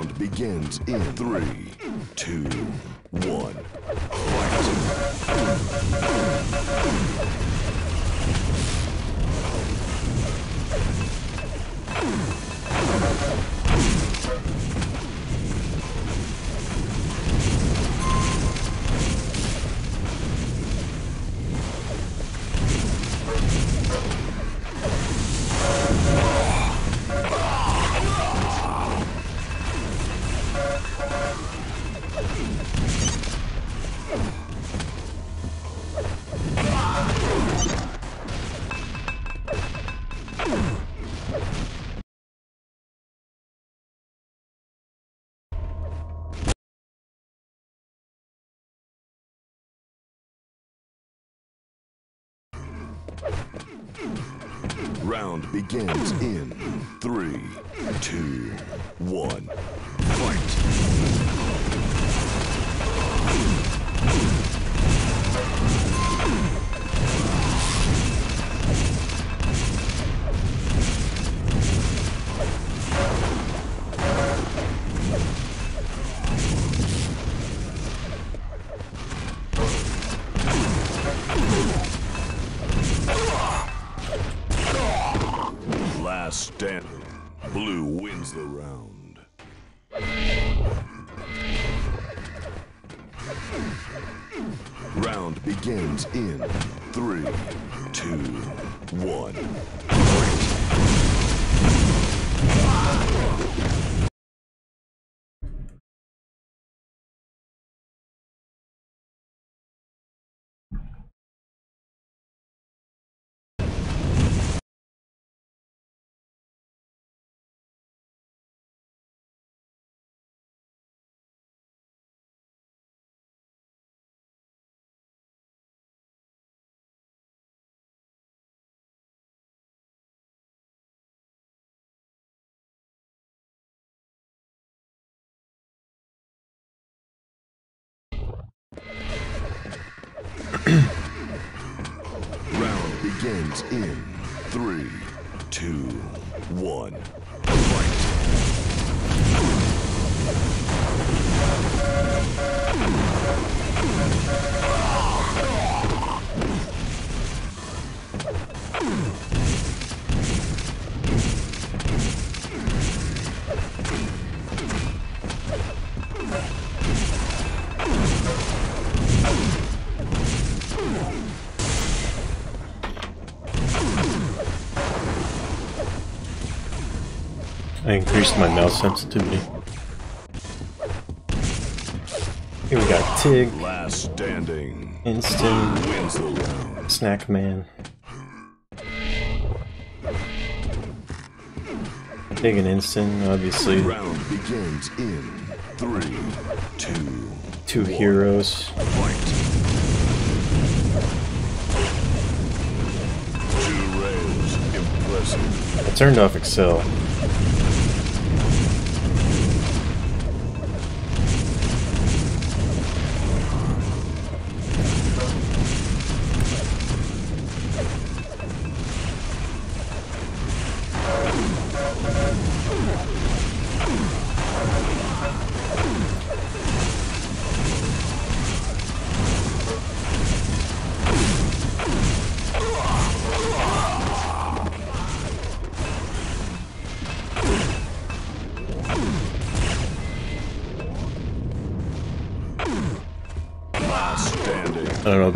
Round begins in three, two, one. Round begins in three, two, one. Fight! The round. Round begins in three, two, one. Round begins in three, two, one. Fight! I increased my mouse sensitivity. Here we got Tig, Last standing. Instant, Wins the round. Snack Man. Tig and Instant, obviously, Round begins in three, two, two heroes. fight. Two rails. Impressive. I turned off accel.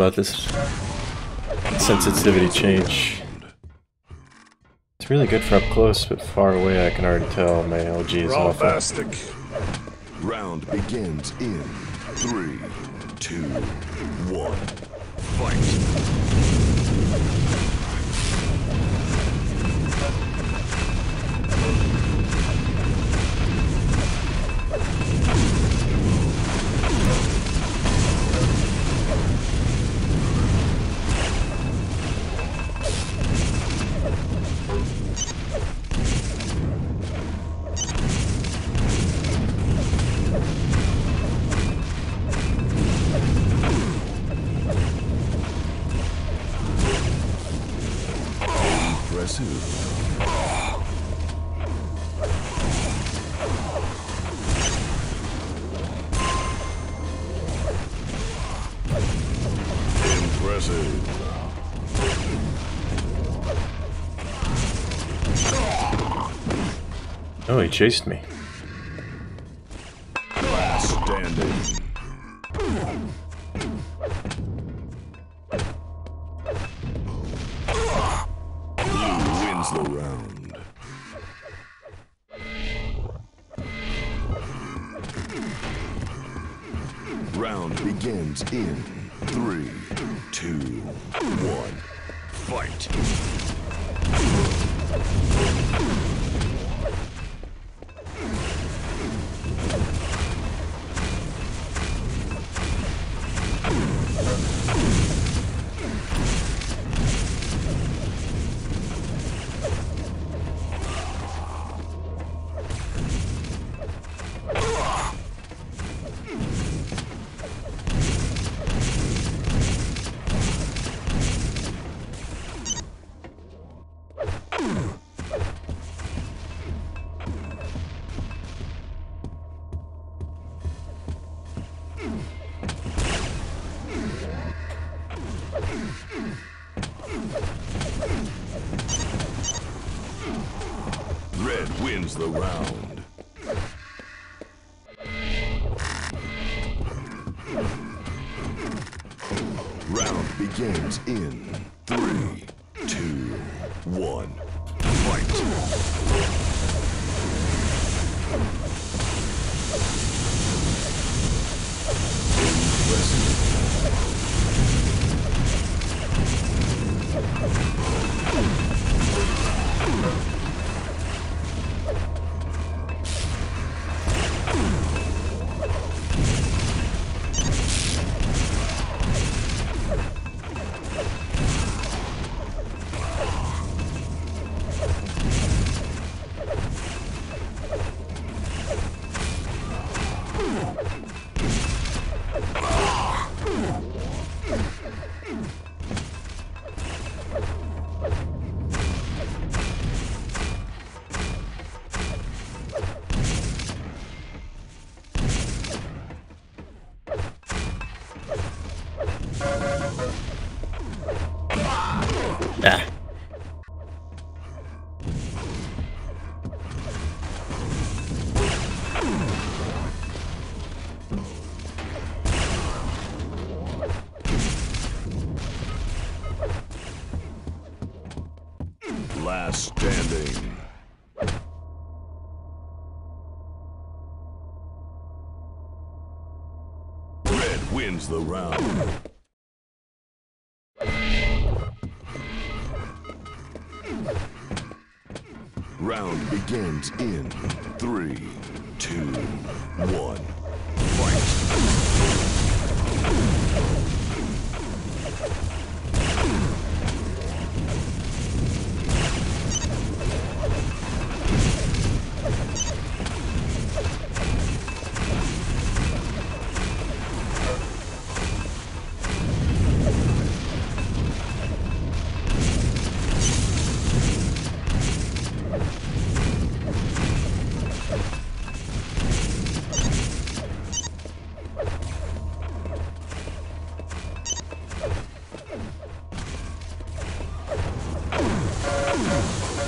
About this sensitivity change. It's really good for up close, but far away I can already tell my LG is awful. Round begins in three, two, one. Fight. He chased me. the round. Round begins in three, two, one.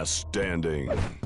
Last standing.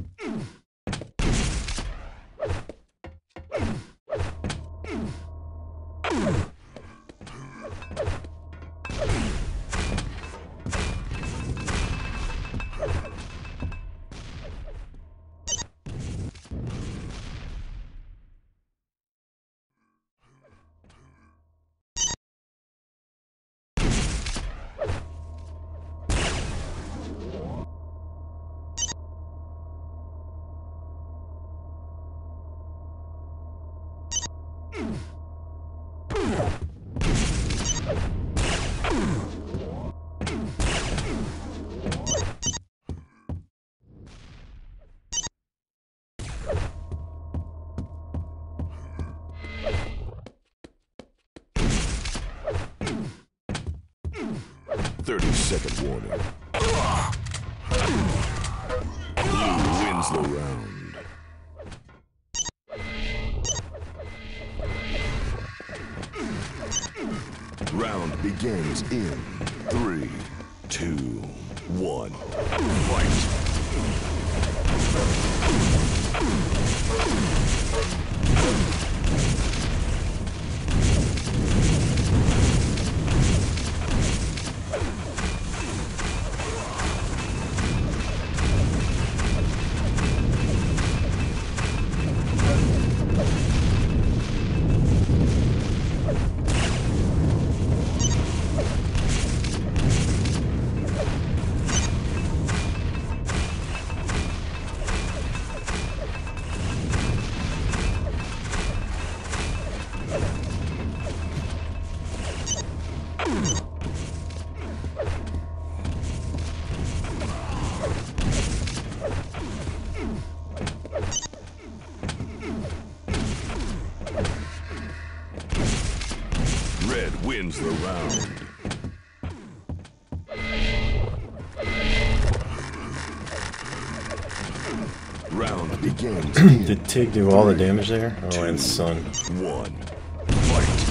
Thirty second warning. Blue wins the round. Round begins in The round. Round begins Did Tig do all the damage there? Oh, and Sun. one. Fight!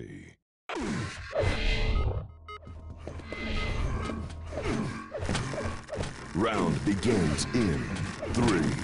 Accuracy. Round begins in three,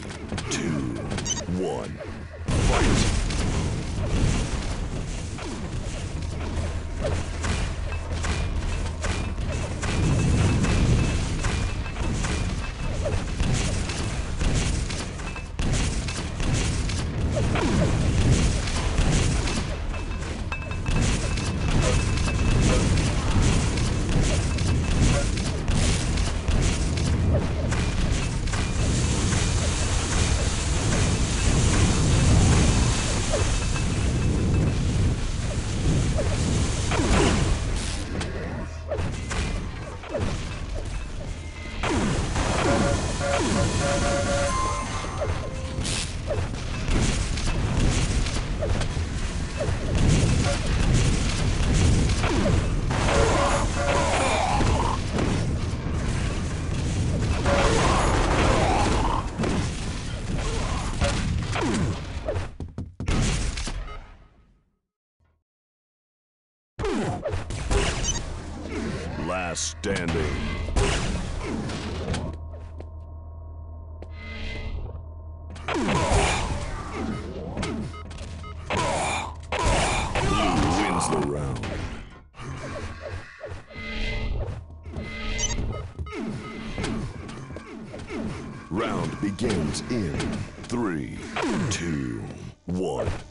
two, one.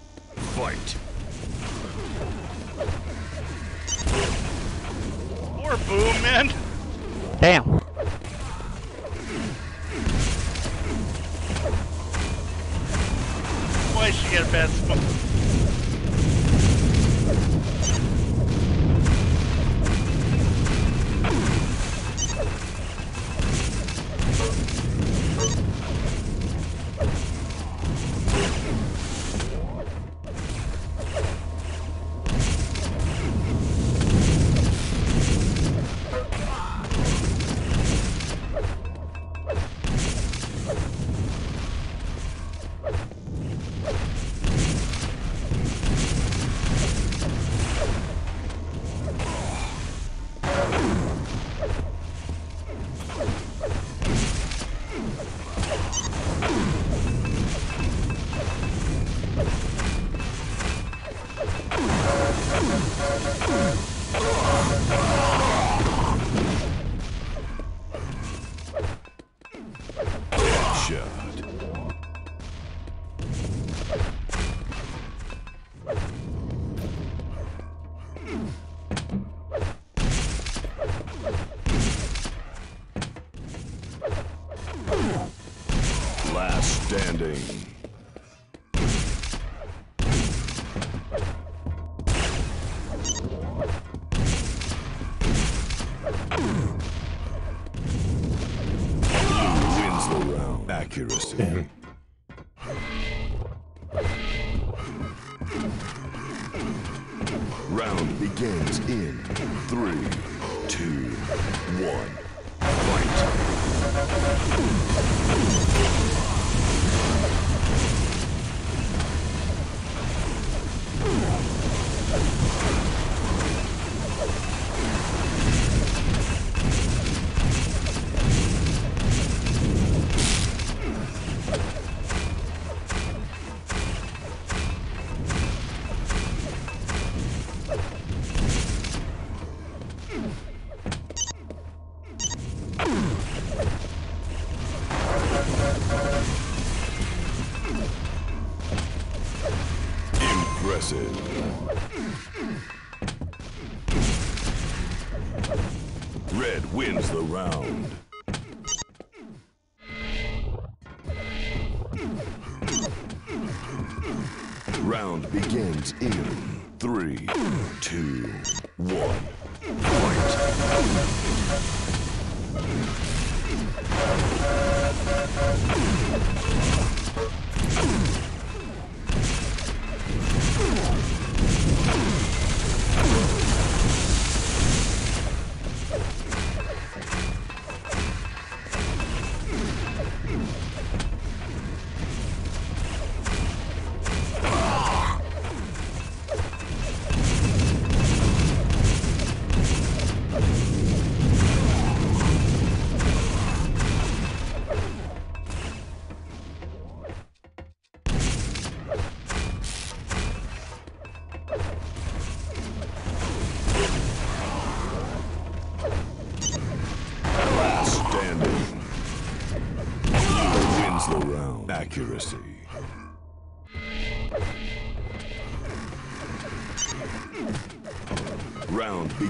Begins in three,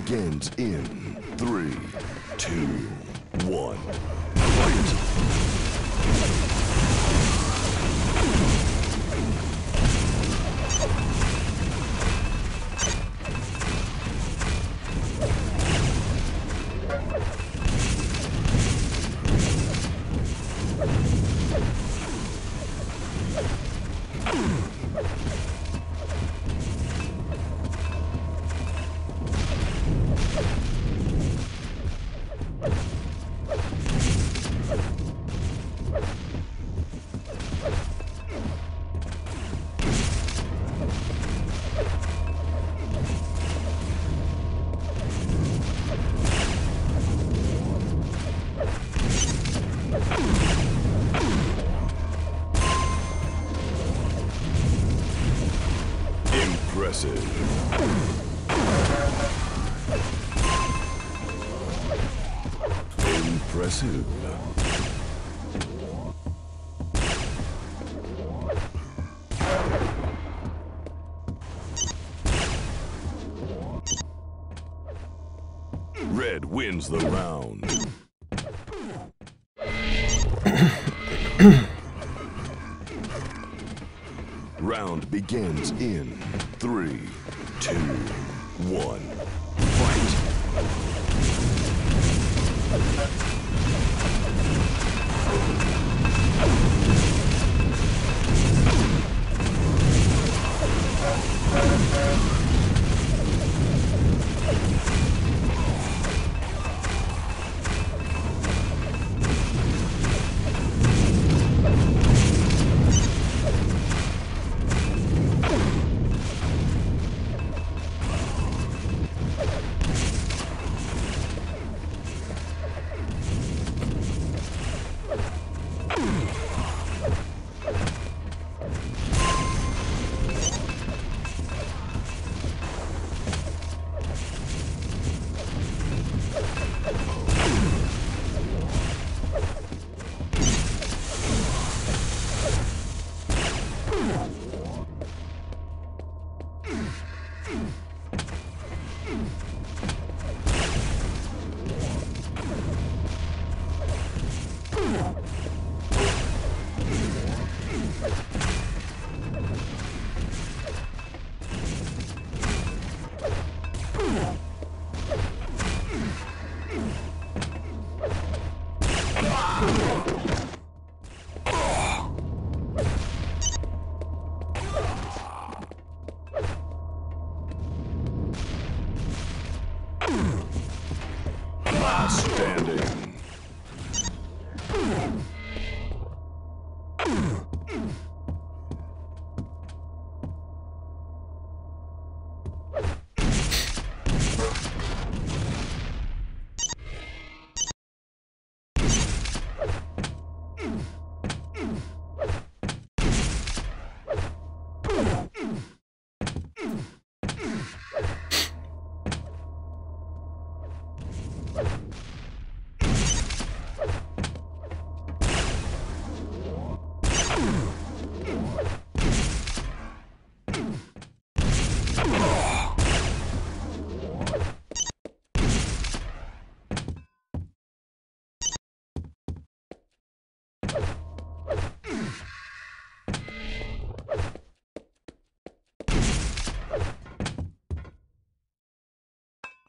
begins in three, wins the round. round begins in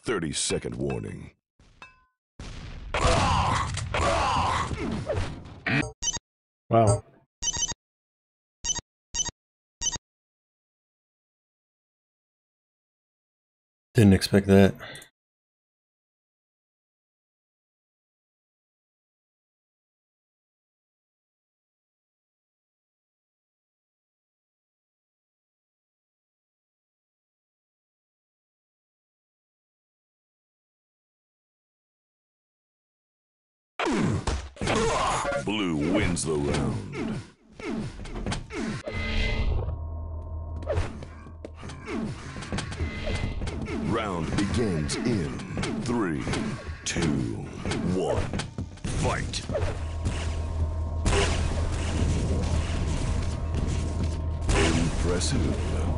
30 second warning. Wow. Didn't expect that. The round. Round begins in three, two, one. Fight! Impressive.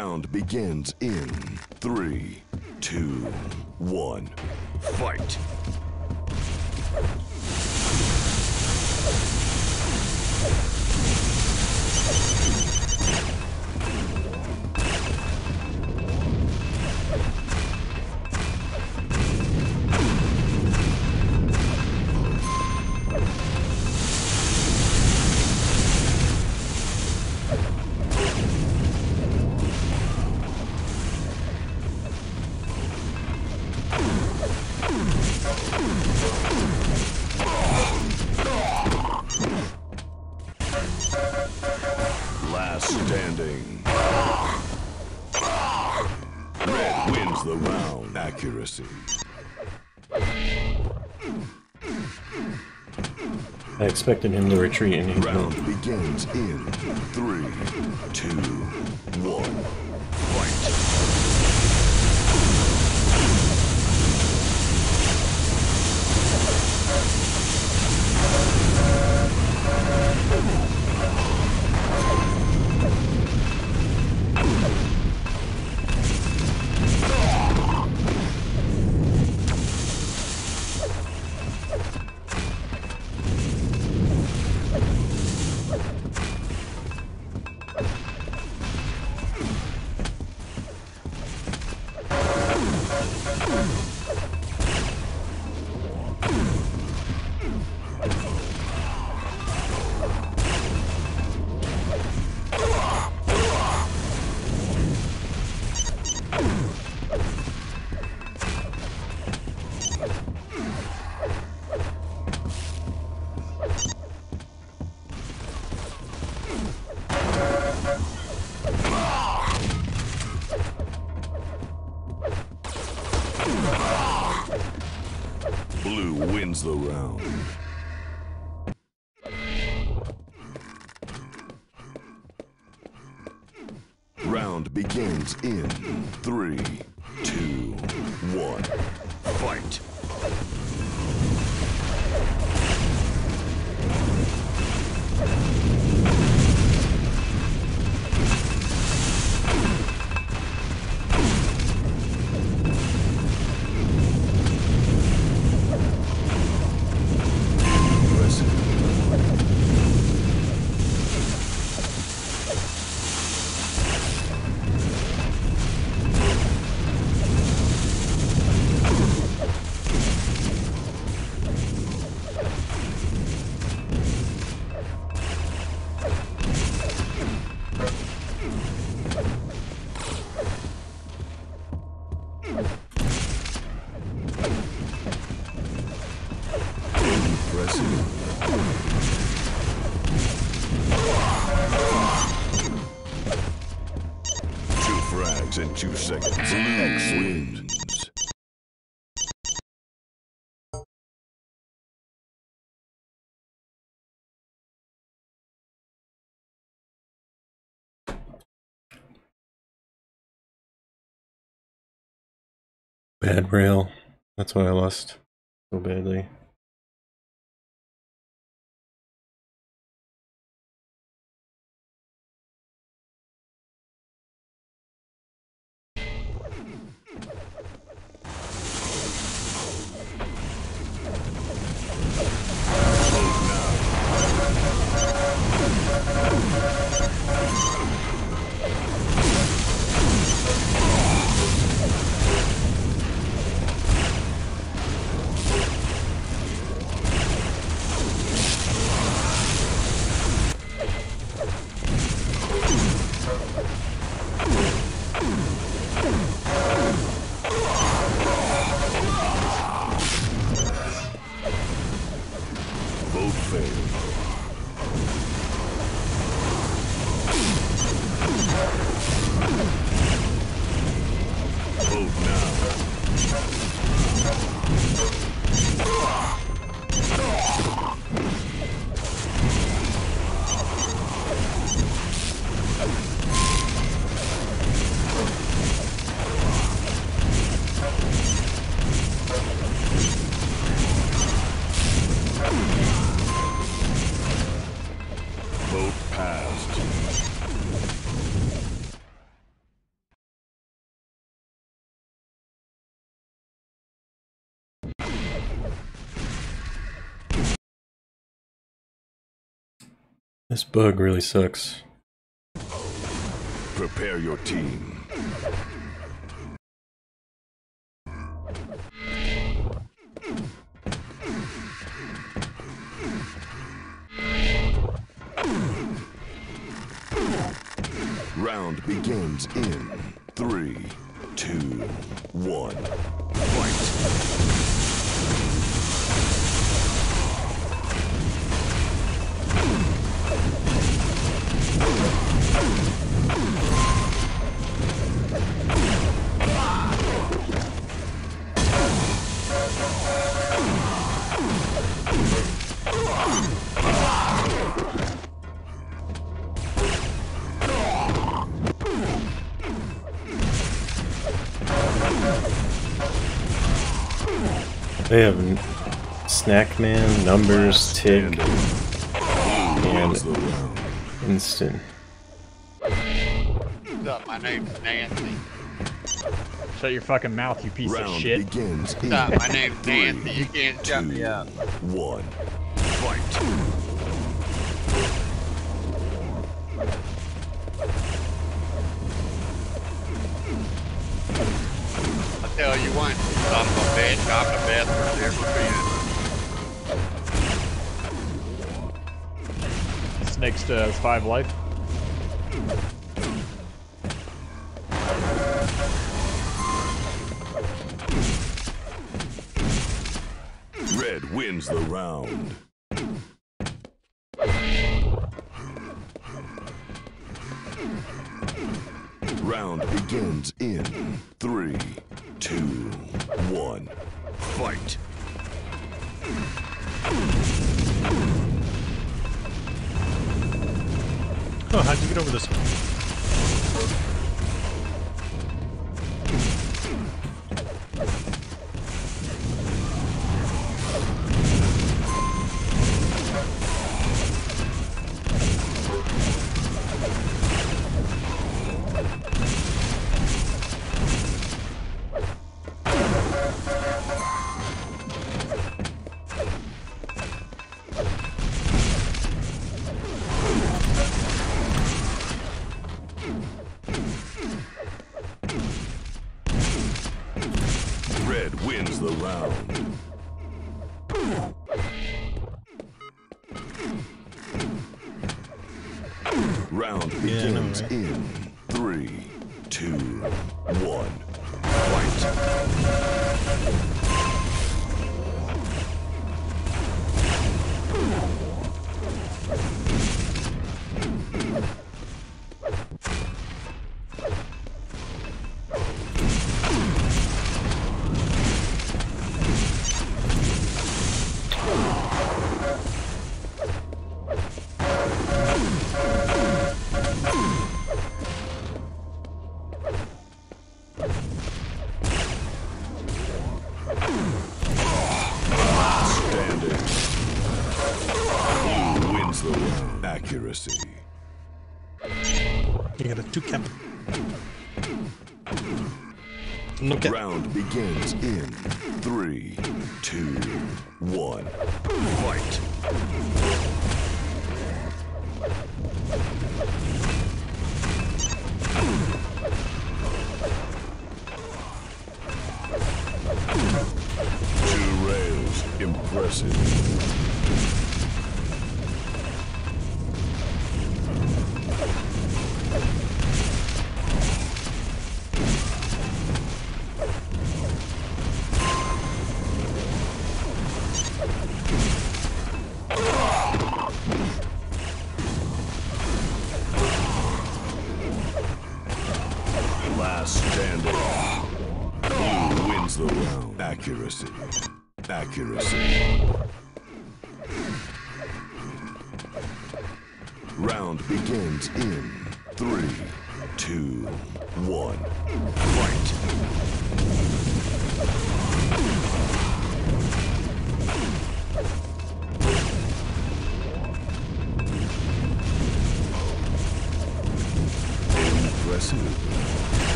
Round begins in three, two, one. Fight! I expected him to retreat and he Round begins in three, two, one. Bad rail. That's why I lost so badly. This bug really sucks. Prepare your team. Round begins in Snackman, Numbers, Tig, and Instant. What's up? My name's Nancy. Shut your fucking mouth, you piece Round of shit. Begins What's up? My name's Nancy. You can't shut me up. One. five life. game's in.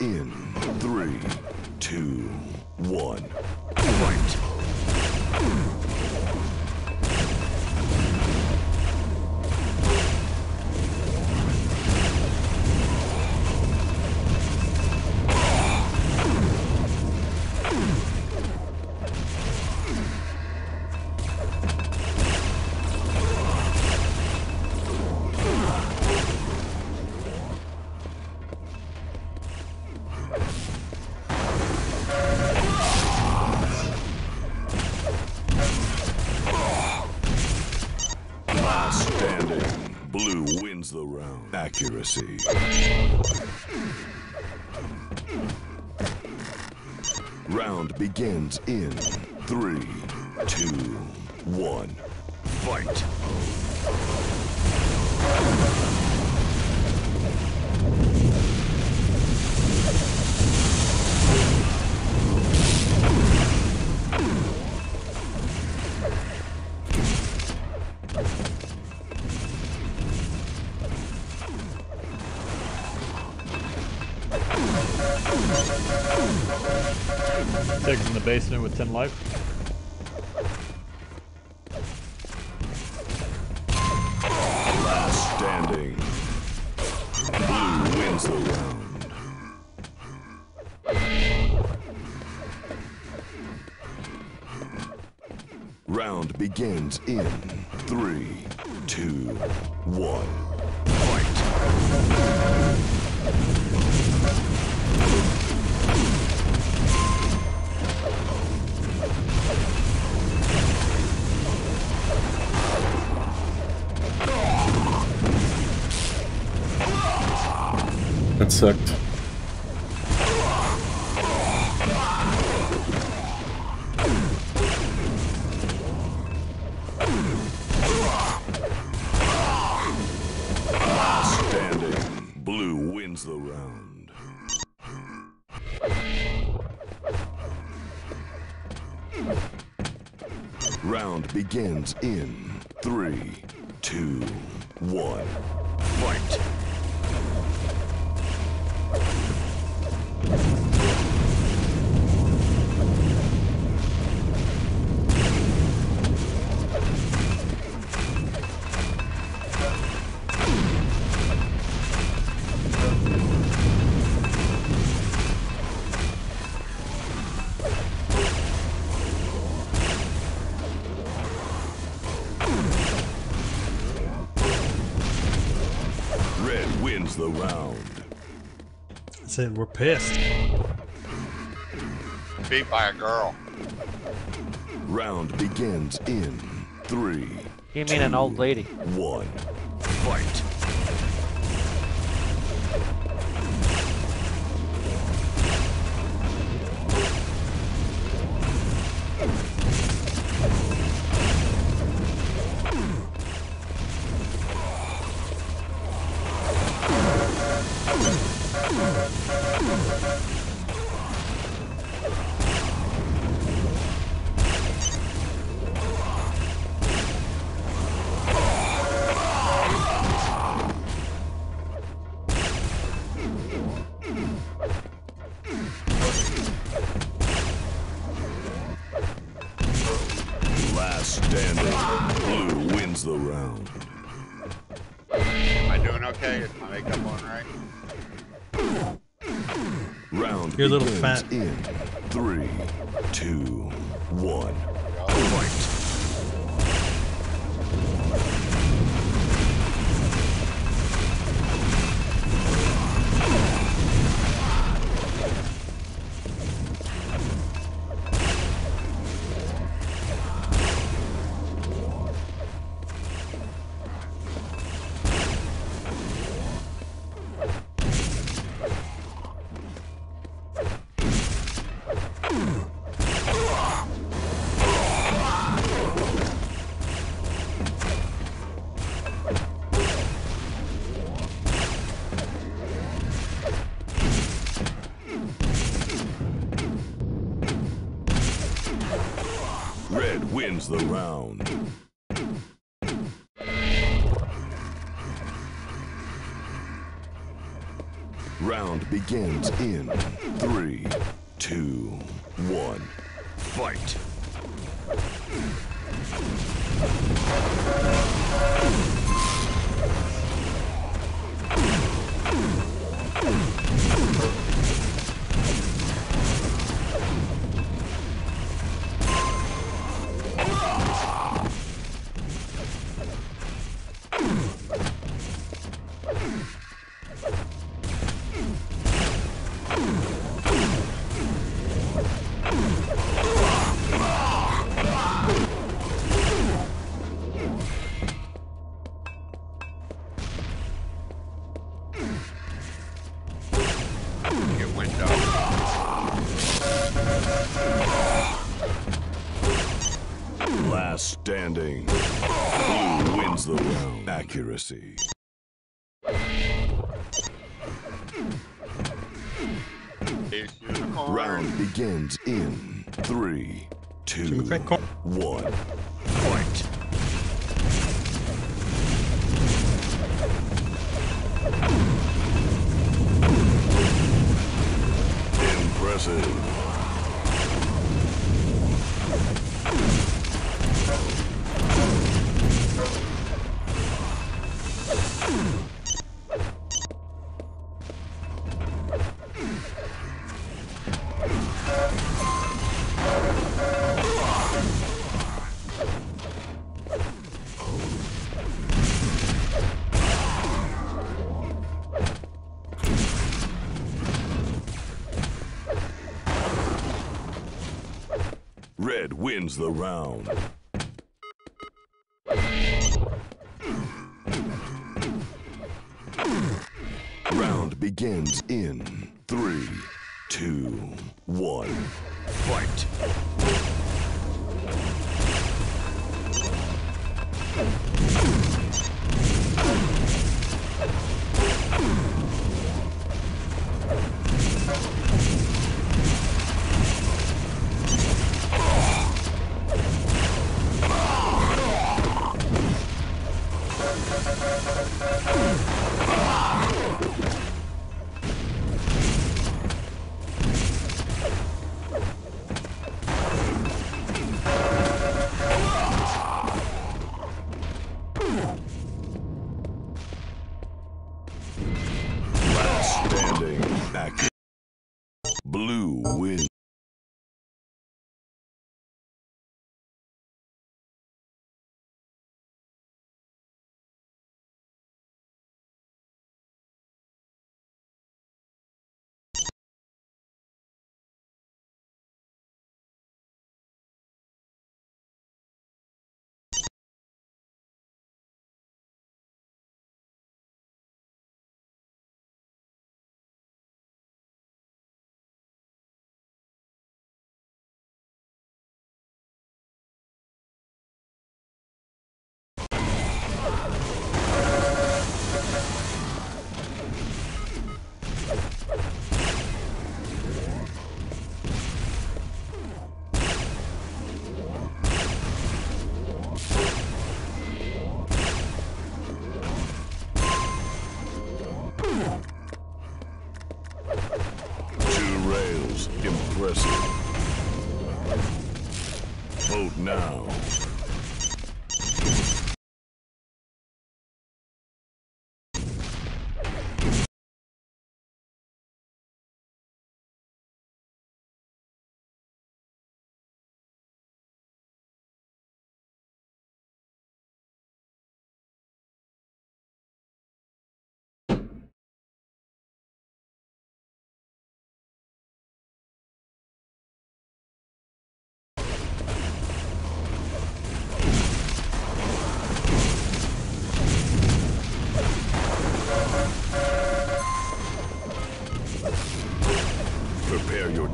In three, two, one. Round. Accuracy. Round begins in three, Six in with 10 life. Last standing. Blue wins the round. Round begins in begins in three, two, one. Fight. That's it. We're pissed. Beat by a girl. Round begins in three, You mean an old lady? one. Fight. Begins in Red the round. Round begins in three, two, one, fight.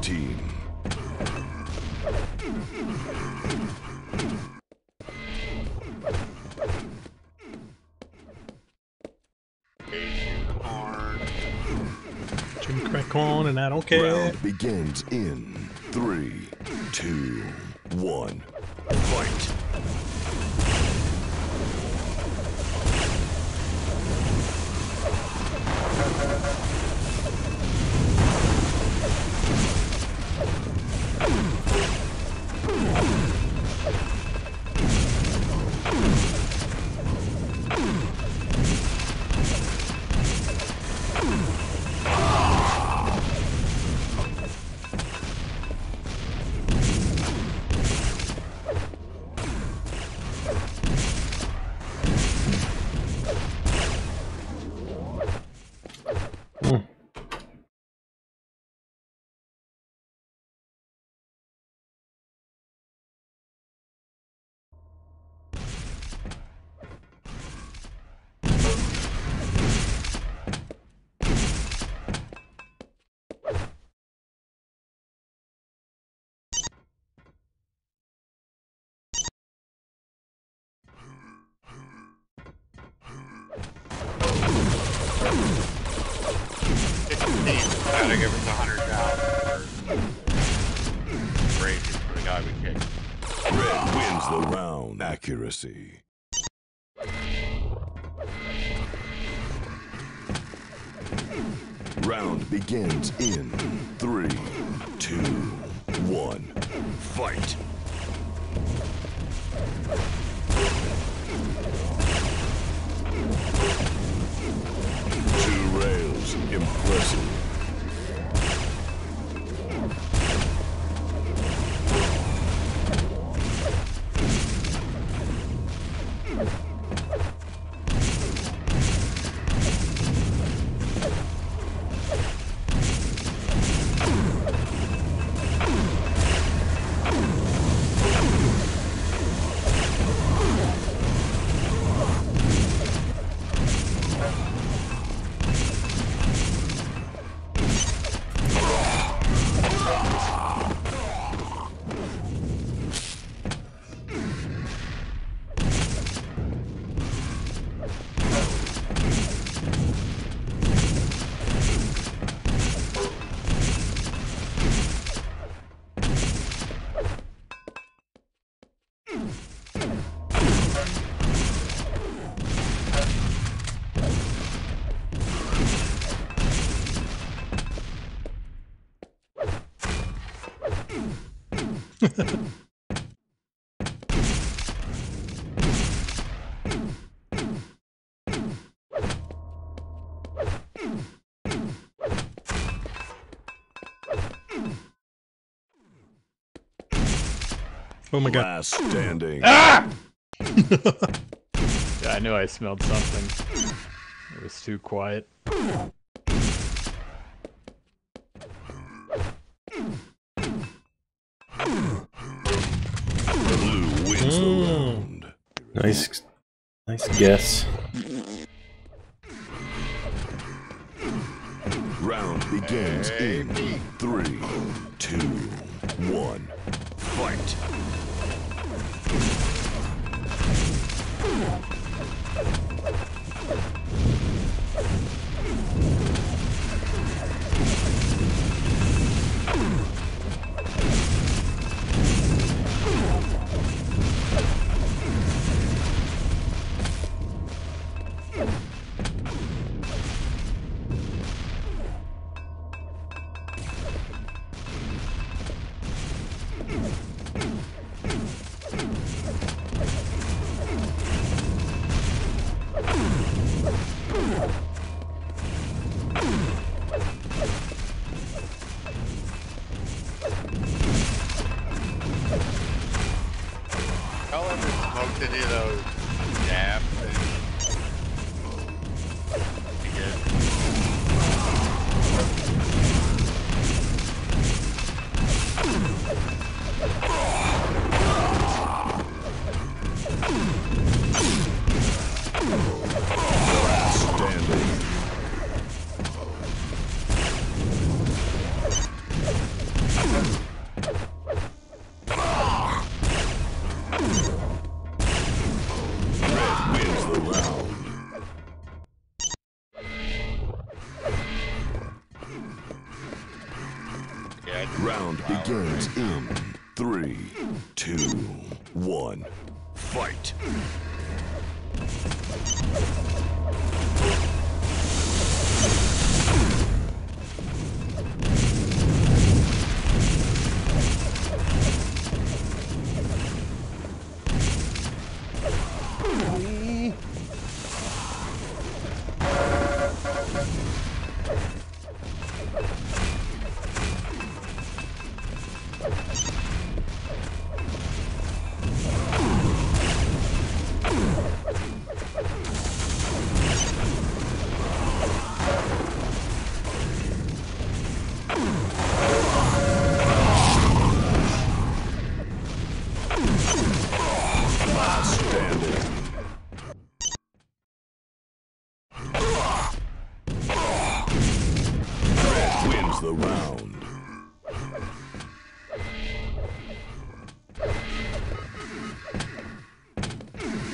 Team. Jimmy Crack Corn, and I don't care. Round begins in three, two, one. Fight. Gotta give us a hundred thousand. Crazy for the guy we kicked. Red wins the round. Accuracy. Round begins in three, two, one. Fight. Oh my god. Last standing. Ah! Yeah, I knew I smelled something. It was too quiet. Blue wins the hmm. round. Nice, nice guess.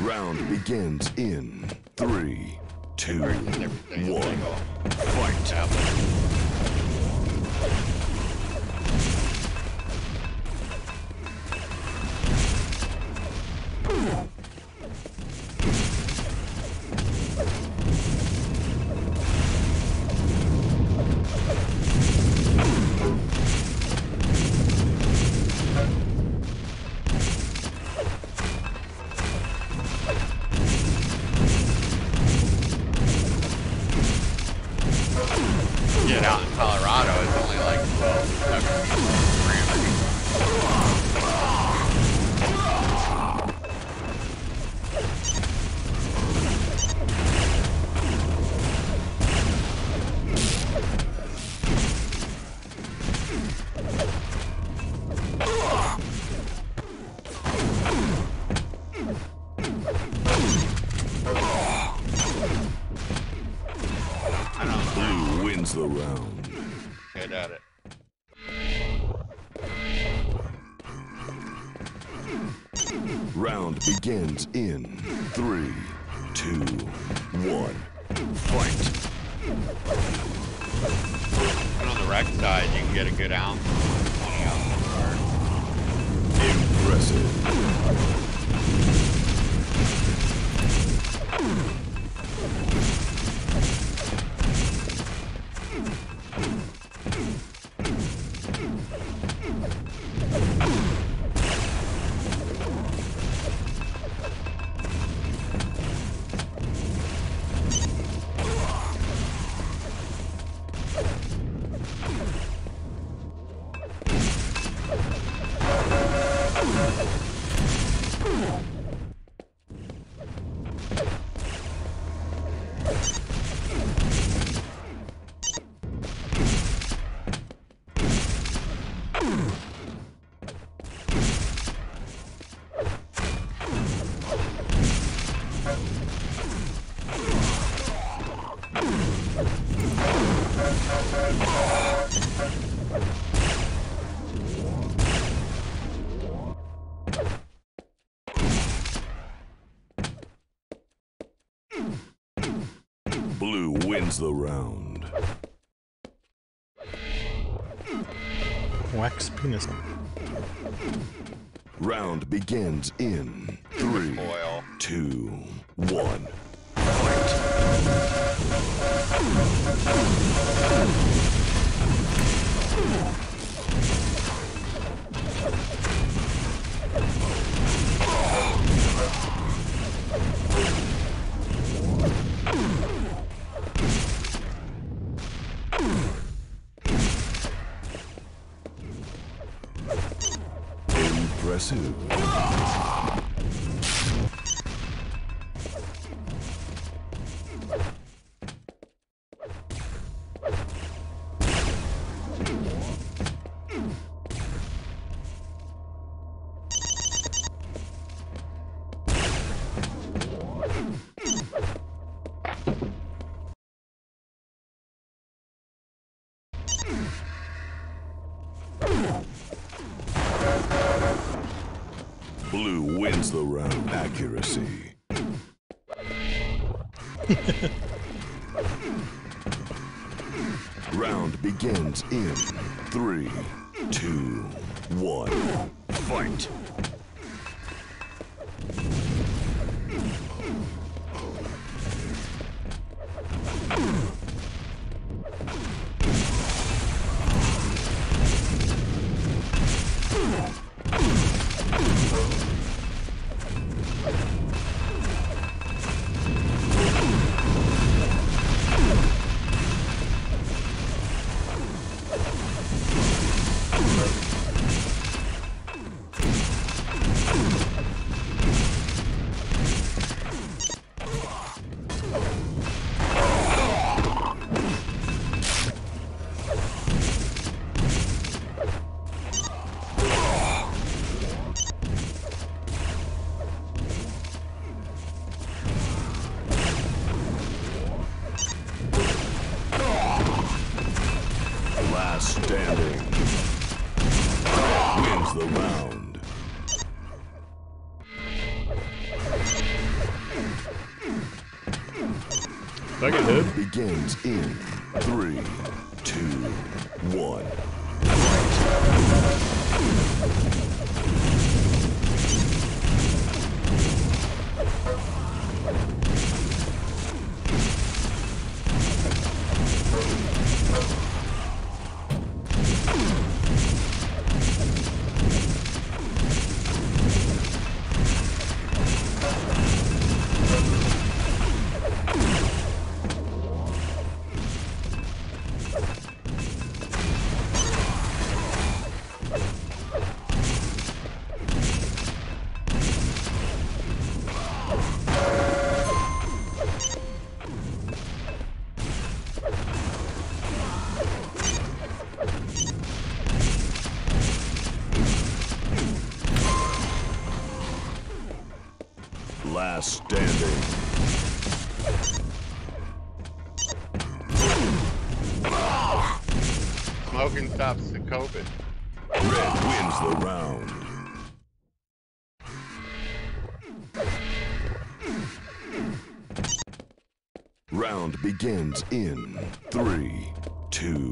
Round begins in three, two, one, fight. ends the round. Wax penis. Round begins in the round. Accuracy. Begins in three, Last standing. Smoking stops the COVID. Red wins the round. Round begins in three, two,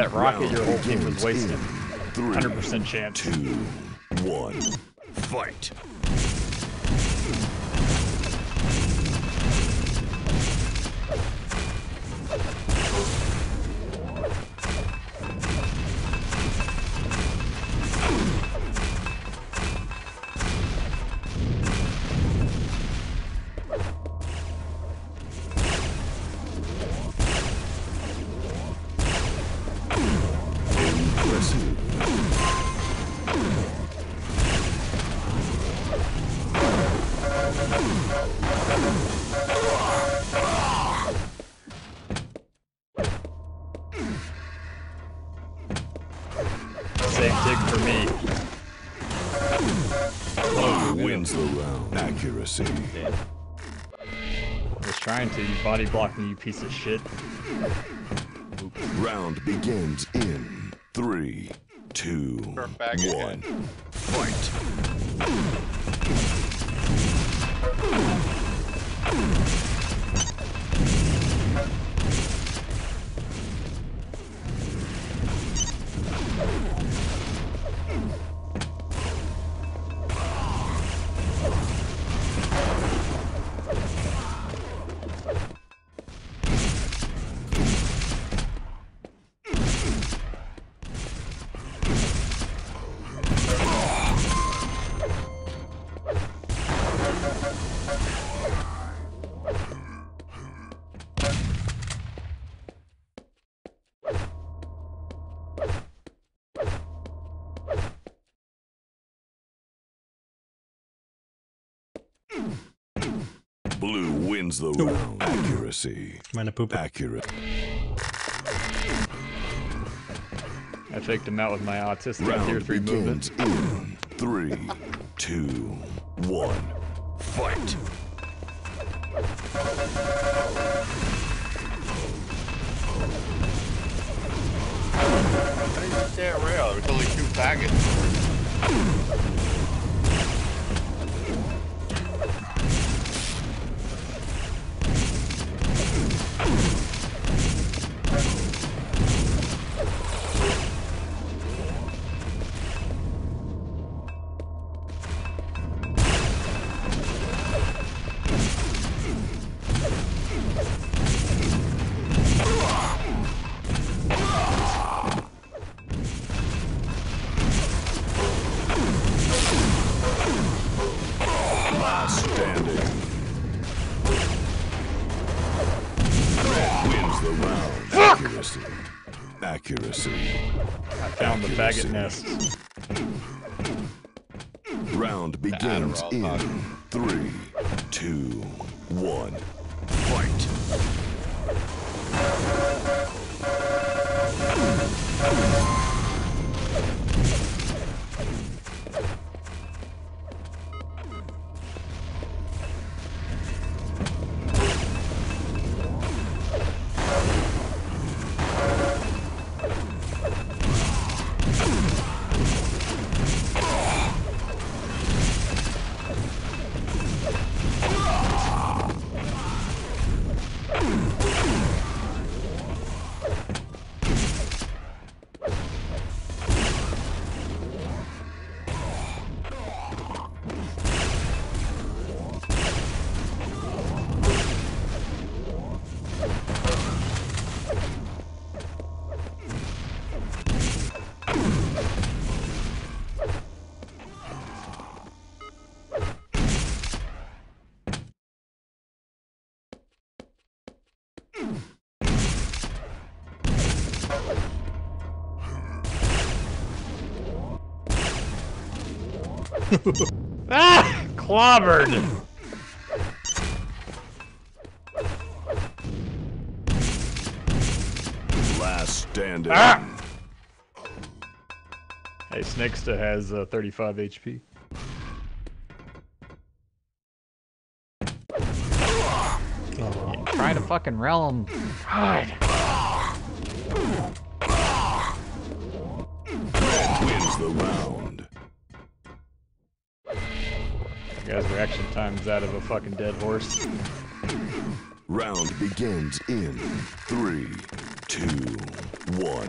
that rocket, your whole team was wasted. 100% chance. two, body blocked me, you piece of shit. Blue wins the round. Accuracy. Mana poop. Accurate. I faked him out with my autistic tier Round 3 begins movement. in three, two, one. Fight. How did you stay at rail? There's only two faggots. Come on. Begins Ah! Clobbered! Last standing. Ah! Hey, Snakesta has uh, 35 HP. Try to fucking realm. God. Reaction time's out of a fucking dead horse. Round begins in three, two, one.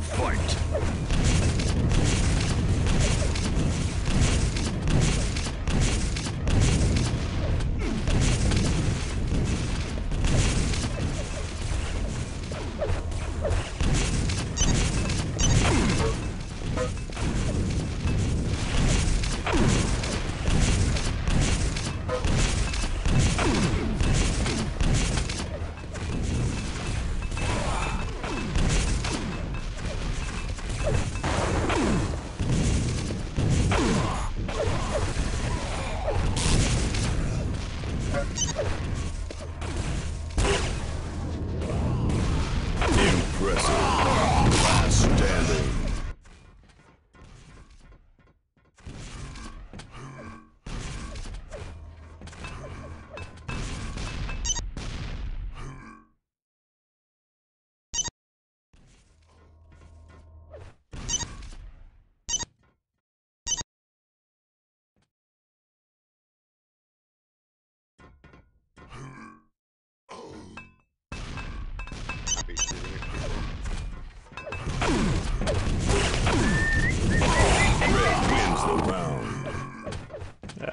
Fight.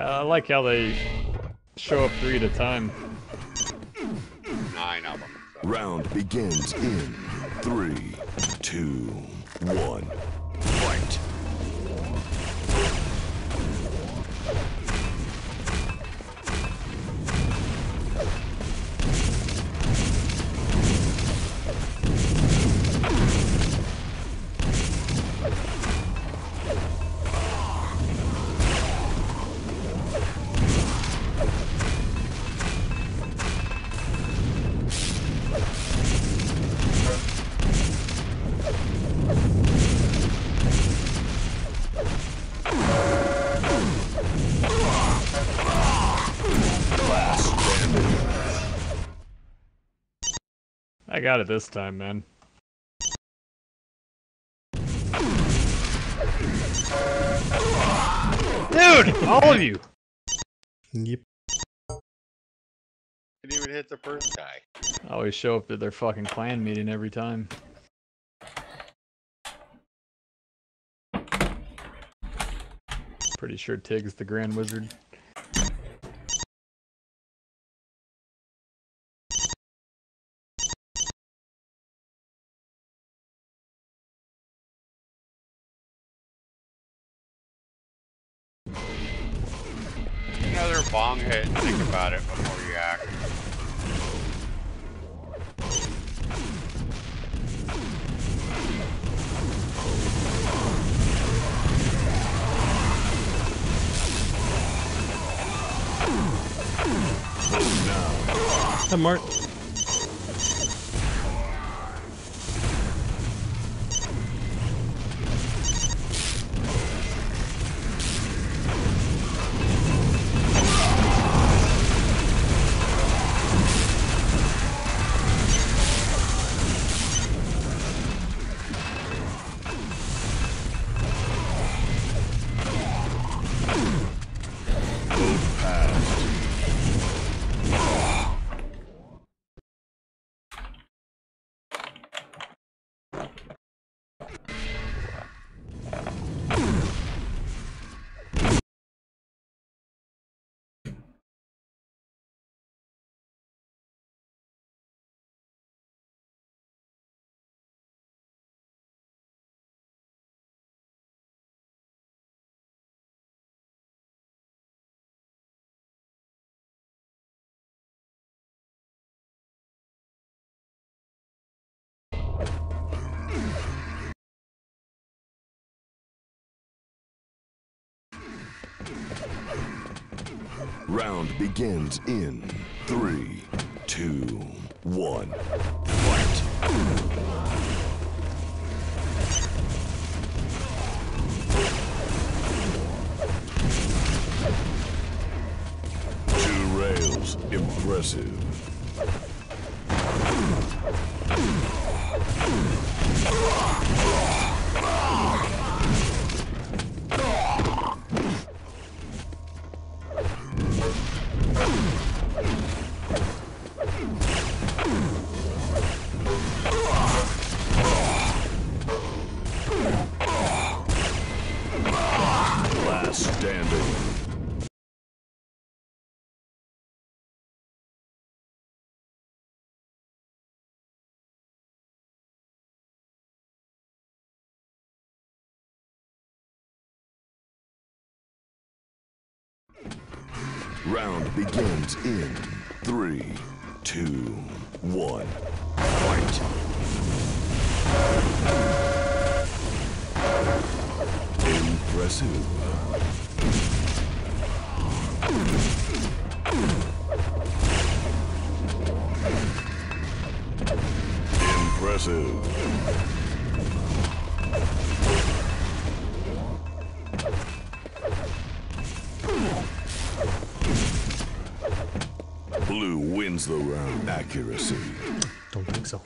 I like how they show up three at a time. Nine of them. Round begins in three, two, one. I got it this time, man. Dude, all of you. Yep. Didn't even hit the first guy. I Always show up at their fucking clan meeting every time. Pretty sure Tig's the Grand Wizard. Bong hit. Think about it before you act. Hi, Mart. Round begins in three, two, one. Fight. Two rails. Impressive. Round begins in three, two, one. Fight. Impressive. Impressive. Wins the round. Accuracy. Don't think so.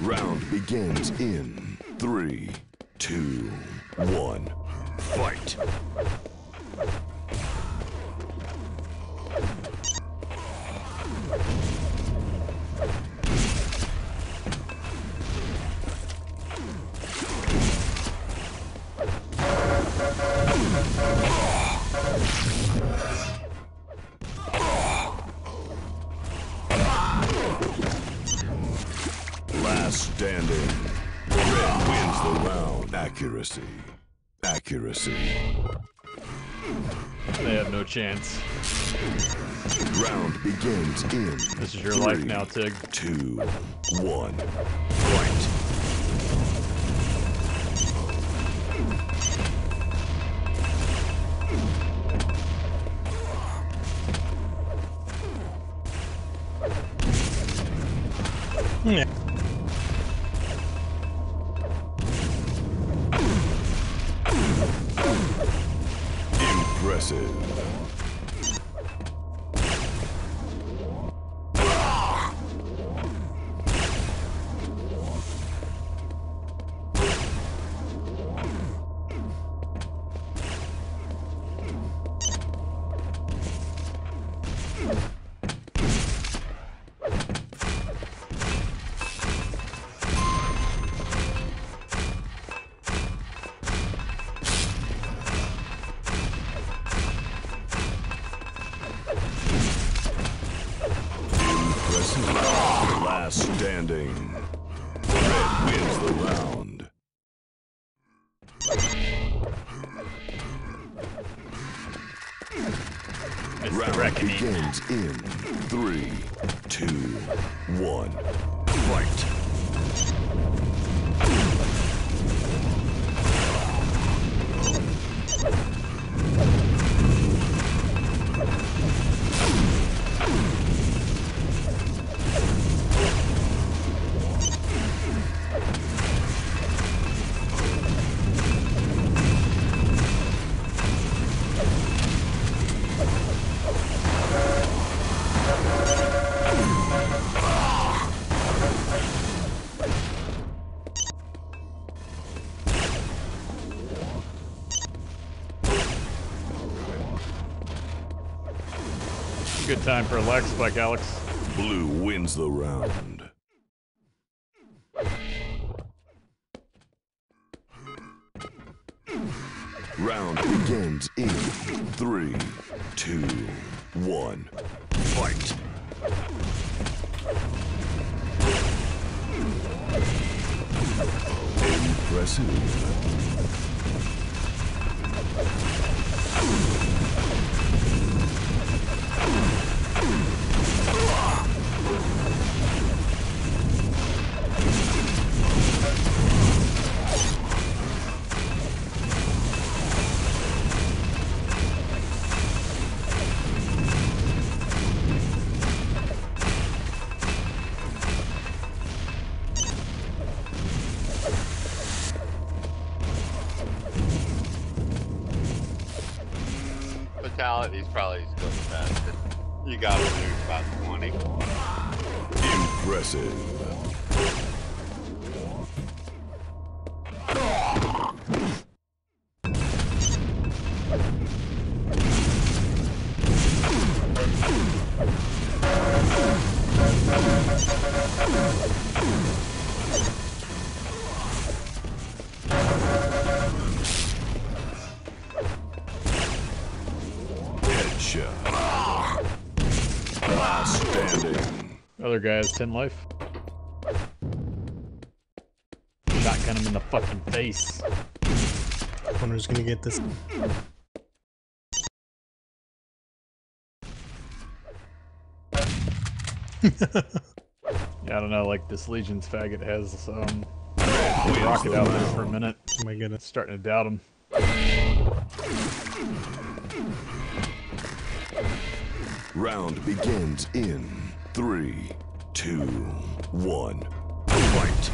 Round begins in three, two, one. Fight. Chance. Round begins in. This is your life now, Tig. Two, one. Time for a leg spike, Alex. Blue wins the. Round Impressive. Guy has 10 life. Shotgun him in the fucking face. Wonder's gonna get this. Yeah, I don't know, like this Legion's faggot has um rocket out there for a minute. Oh my goodness. Starting to doubt him. Round begins in three, two, one. Fight.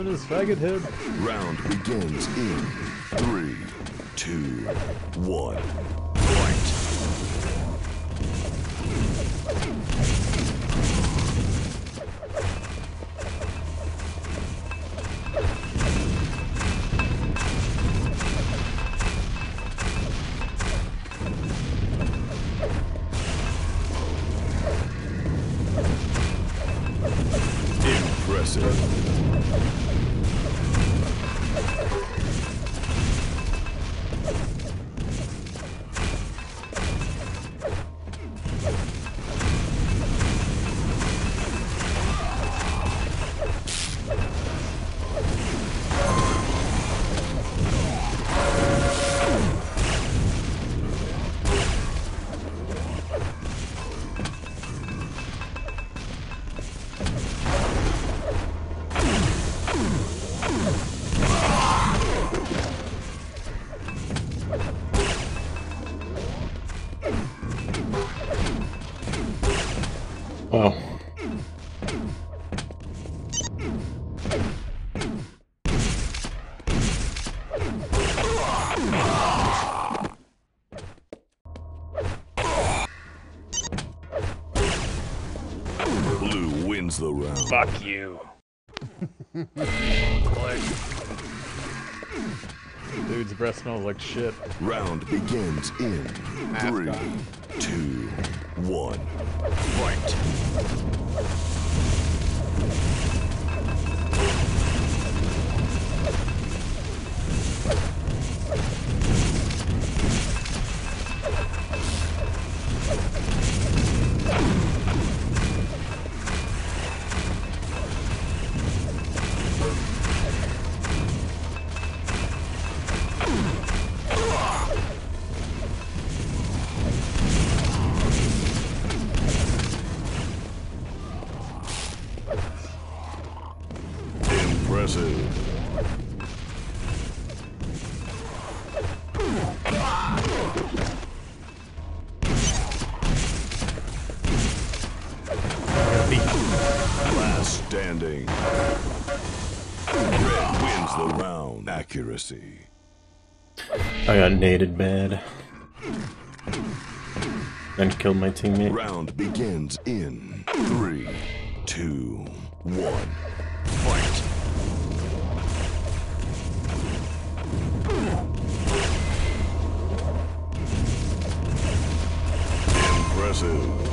Him in his faggot head. Round begins in three, two, one. The round. Fuck you. Dude's breath smells like shit. Round begins in three, two, one. Accuracy. I got naded bad. And killed my teammate. Round begins in three, two, one. Fight. Impressive. Impressive.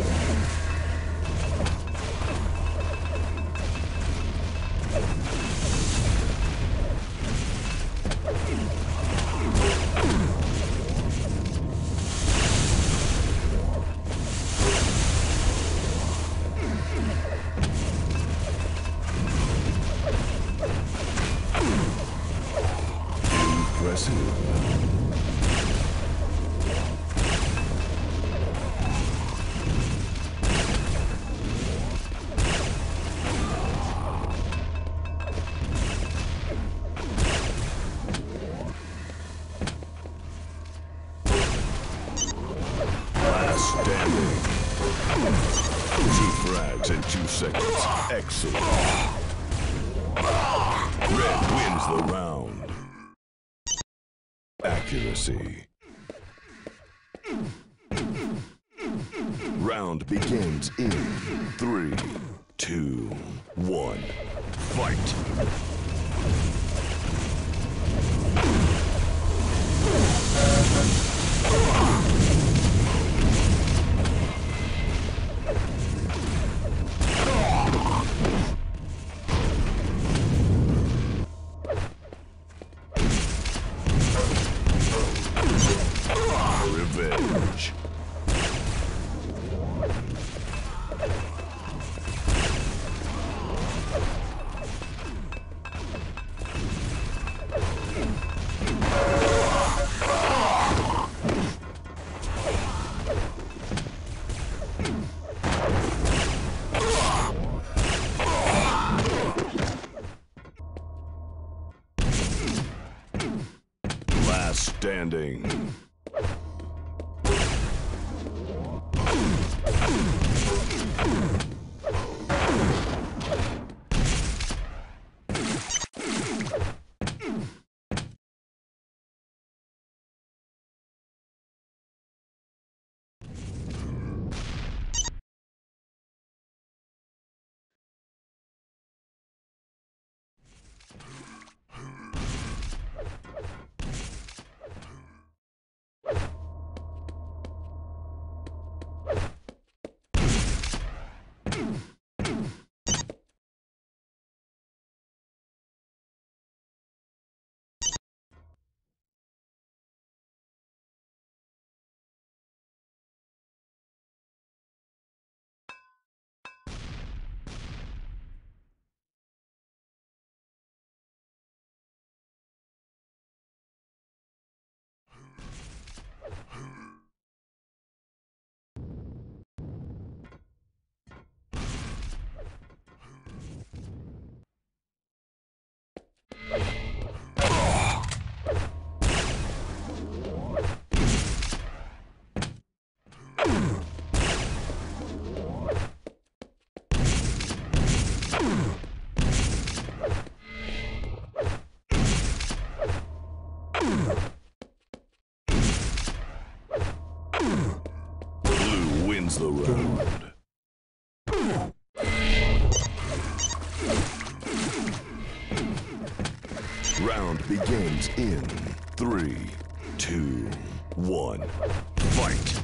Wins the round. Round begins in three, two, one, fight.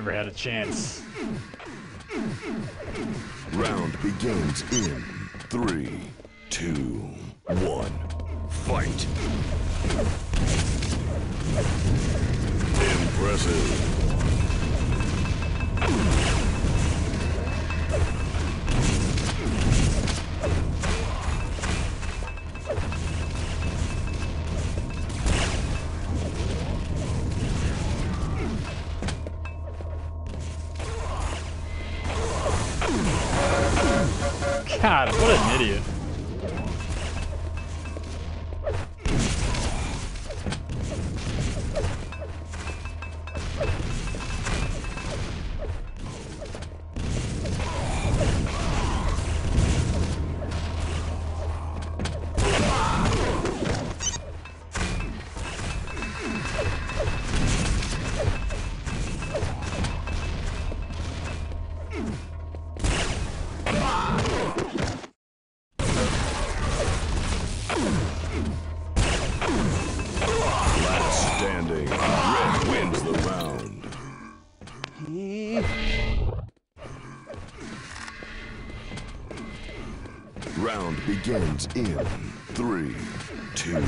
Never had a chance. Round begins in three, begins in three, two,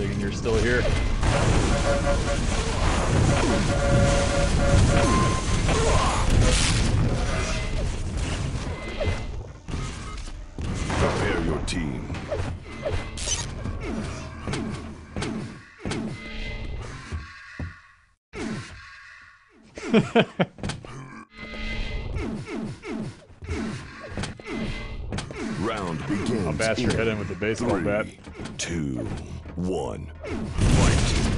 pig and you're still here. Prepare your team. Round begins. I'll bash your head in with the baseball three, bat. Two, one, fight.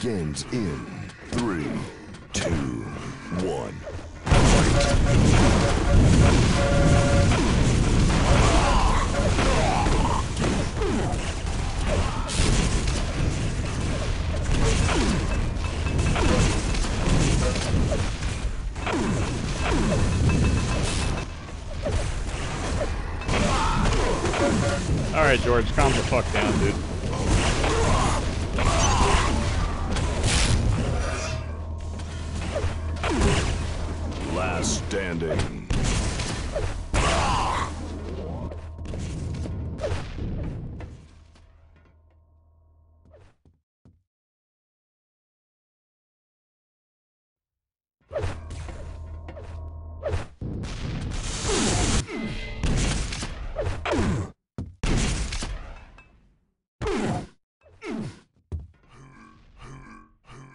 Begins in three, two, one. Alright, George, calm the fuck down, dude. Last standing.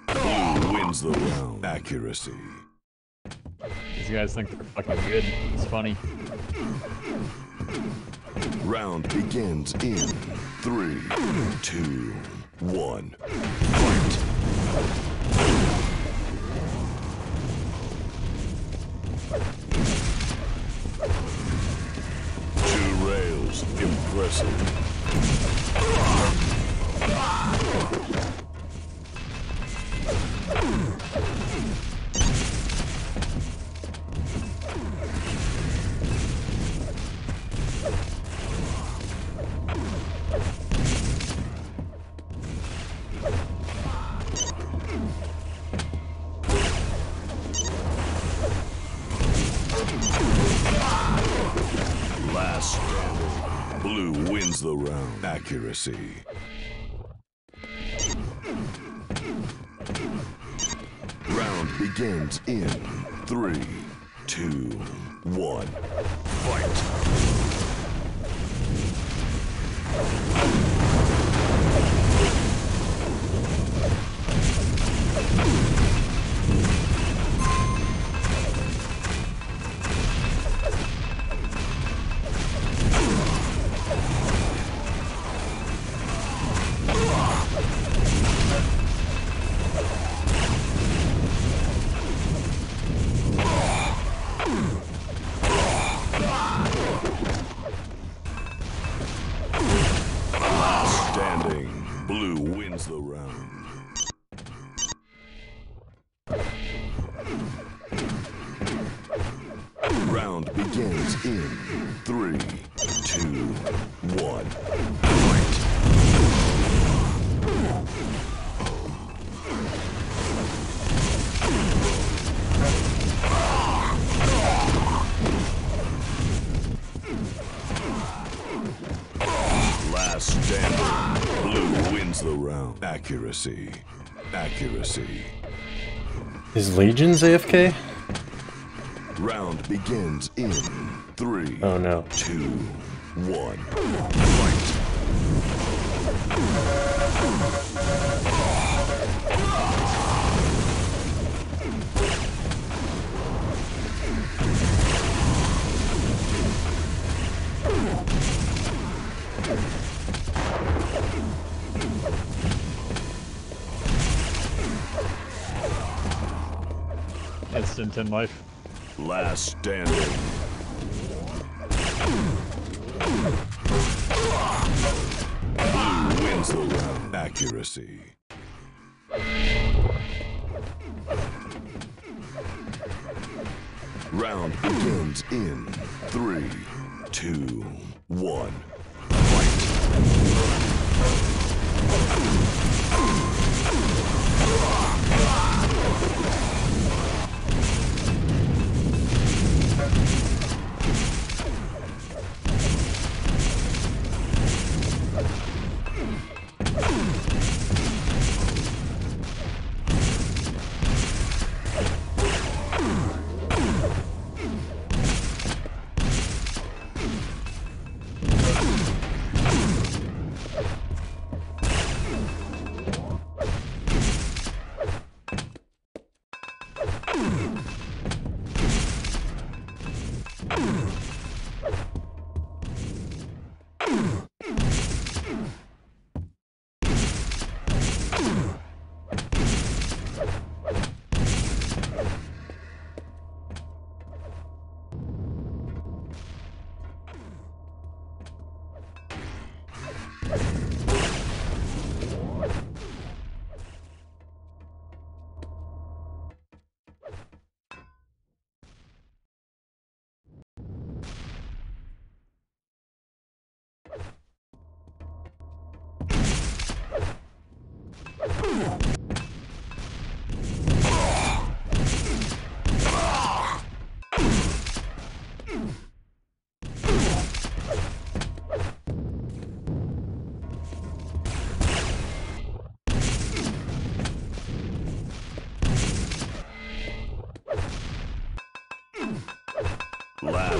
Blue wins the round. Accuracy. These guys think they're fucking good. It's funny. Round begins in three, two, one. Fight. Two rails. Impressive. Accuracy. Round begins in three, Accuracy. Accuracy. Is Legion's AFK? Round begins in three, Oh no. two, one. Fight. Instant in life. Last standing. Wins the round. Accuracy. Round begins in three, two, one.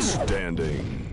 Standing.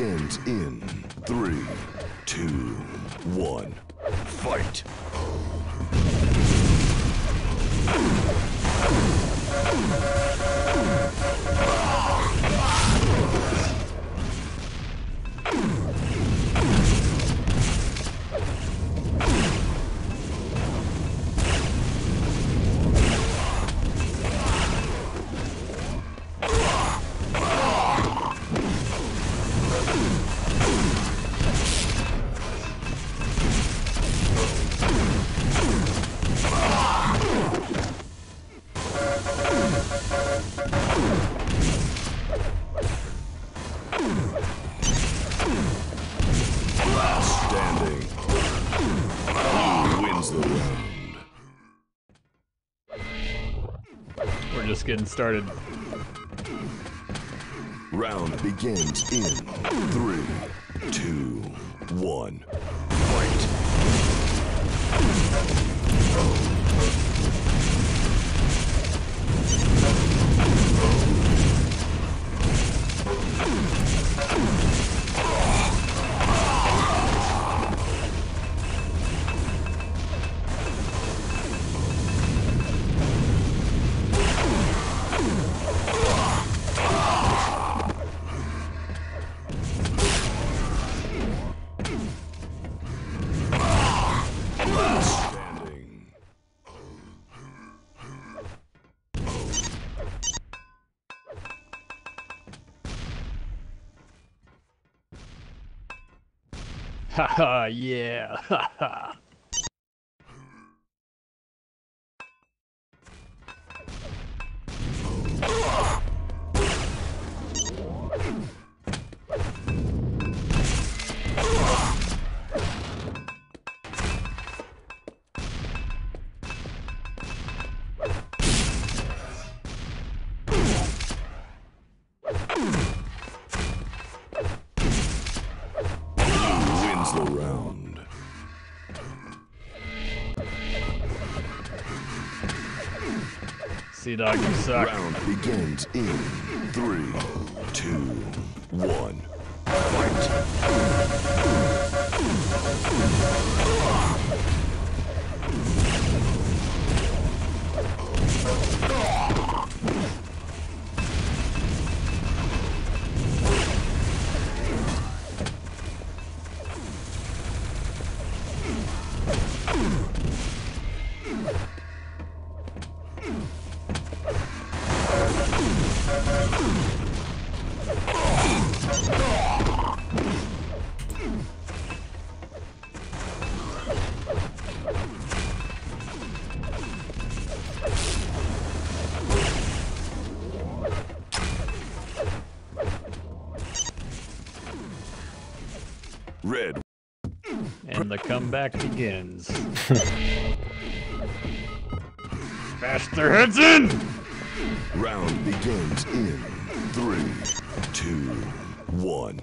Begins in three, getting started. Round begins in three, two, one. Yeah. Dog, you suck. Round begins in three, two, one. The comeback begins. Bash their heads in! round begins in three, two, one.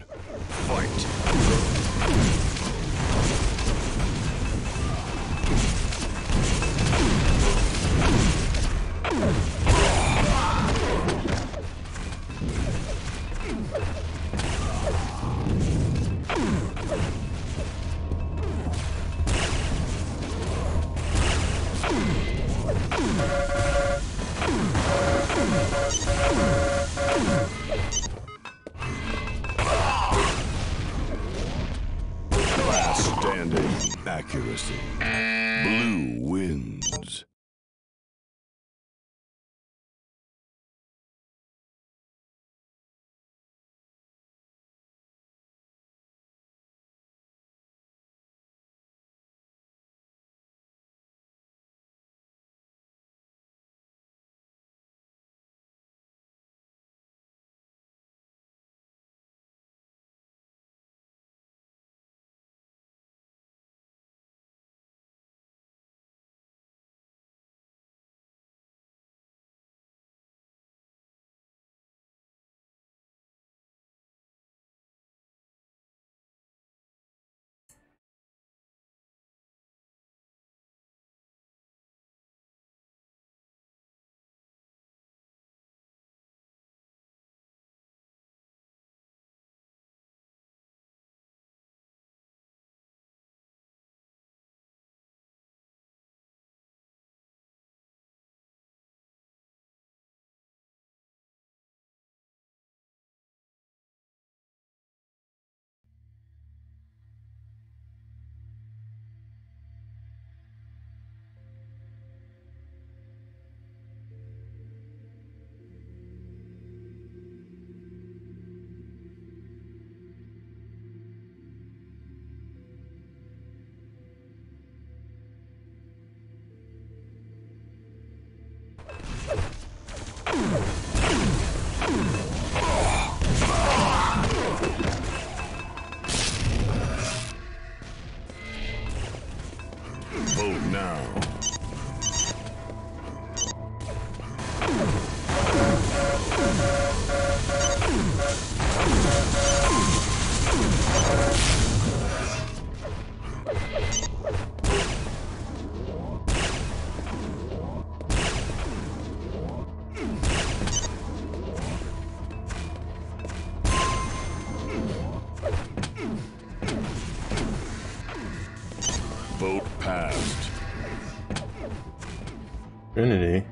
Trinity.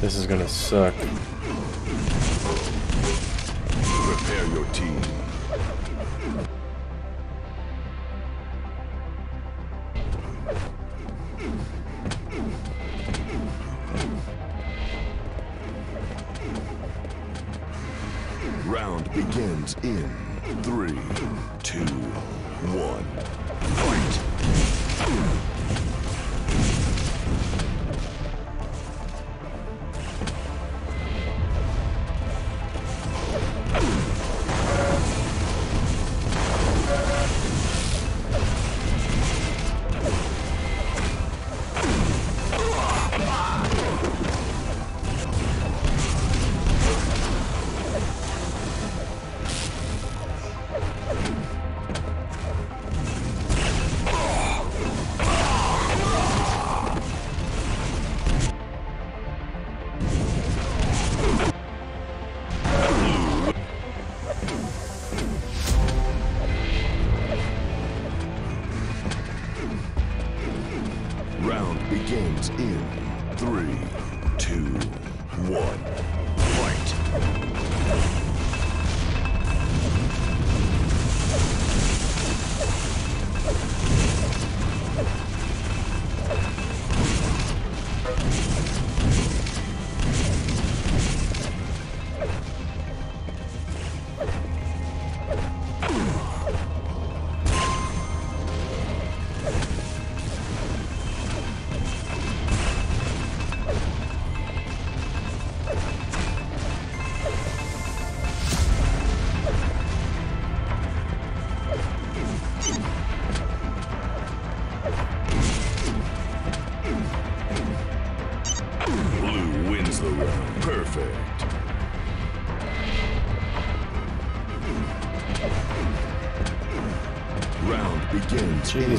This is gonna suck.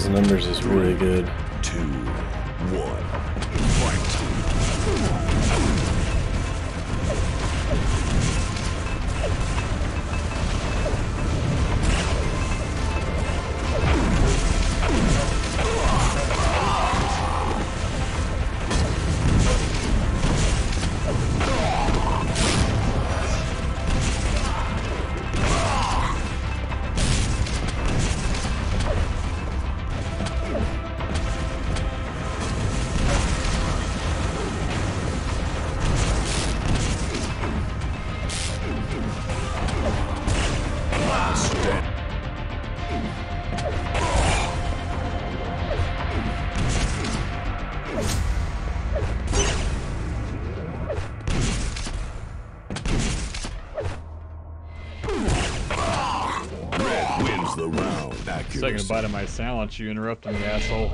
numbers is really good. taking a bite of my silence, You interrupted me, asshole.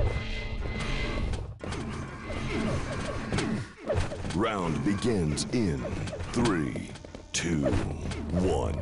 Round begins in three, two, one.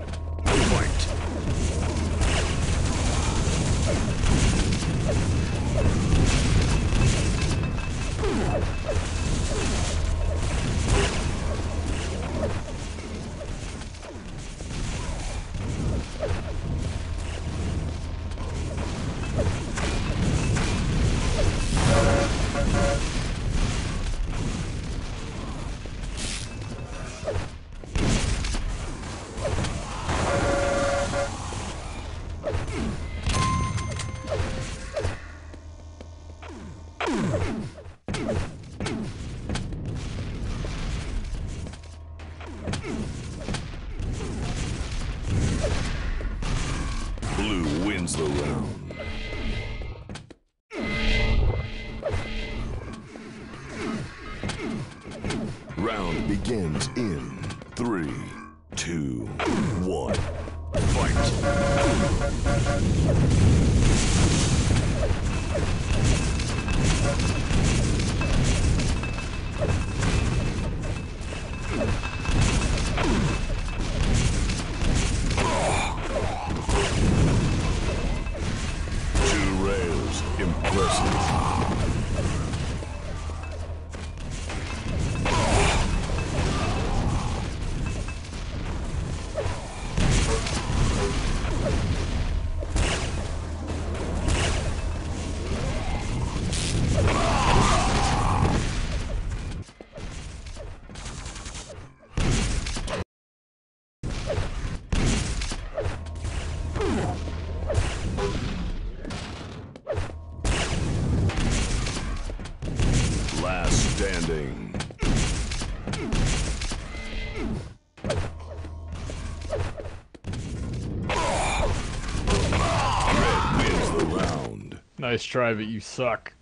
nice try, but you suck.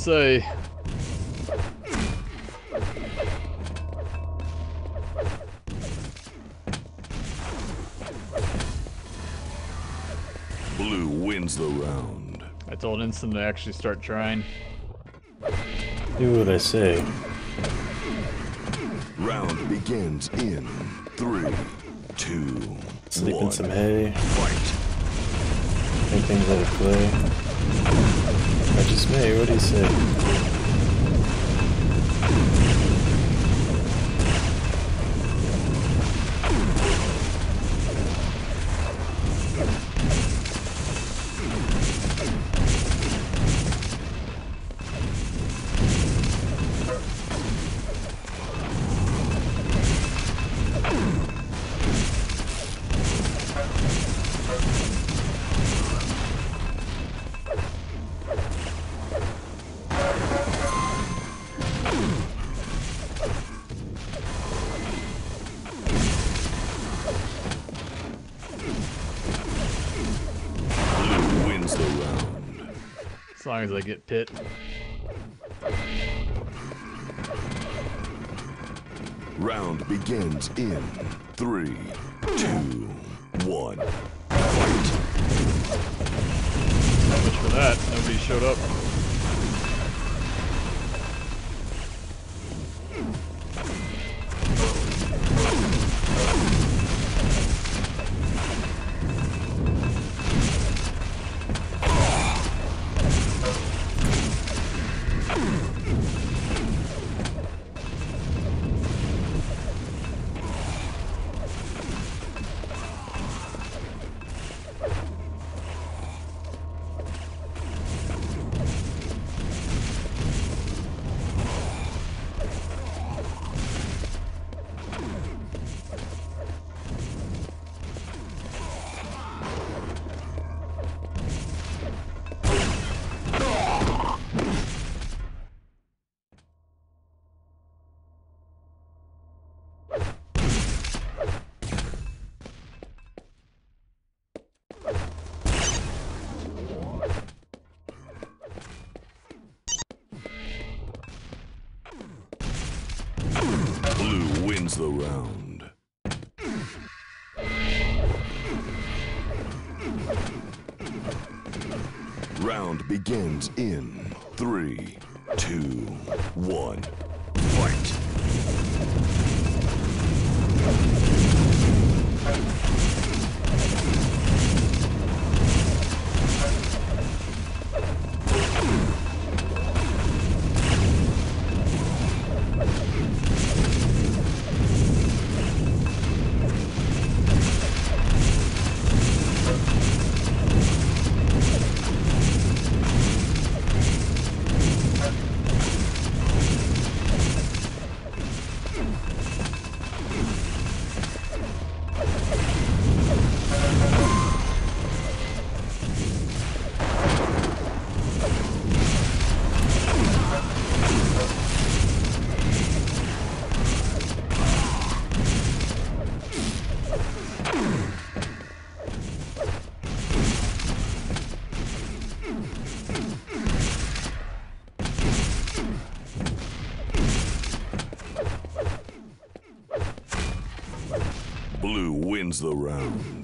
Say. Blue wins the round. I told Instant to actually start trying. Do what I say. Round begins in three, two, Sleep in one. some hay. Fight. Make things out of clay. I what do you say? Long as I get pit. Round begins in three, two, one. Not much for that. Nobody showed up. Begins in three, two, one. Blue the. Round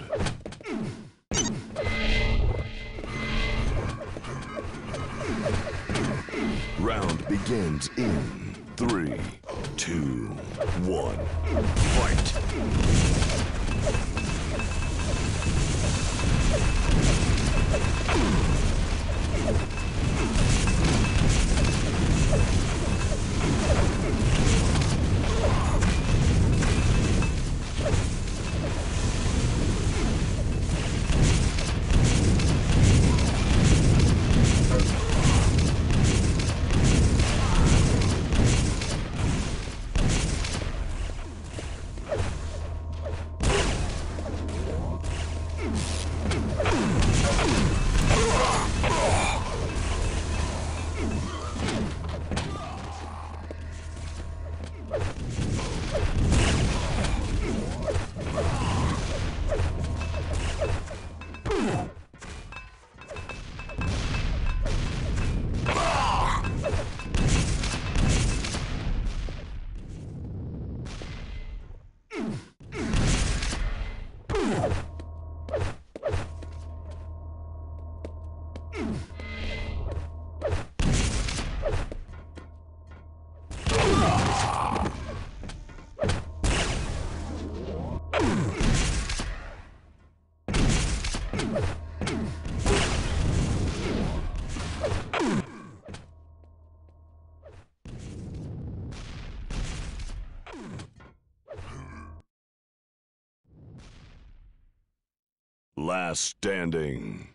Last standing.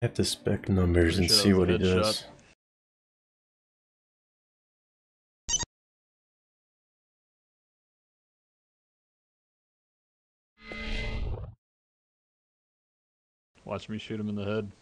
I have to spec numbers and see what he does. headshot. Watch me shoot him in the head.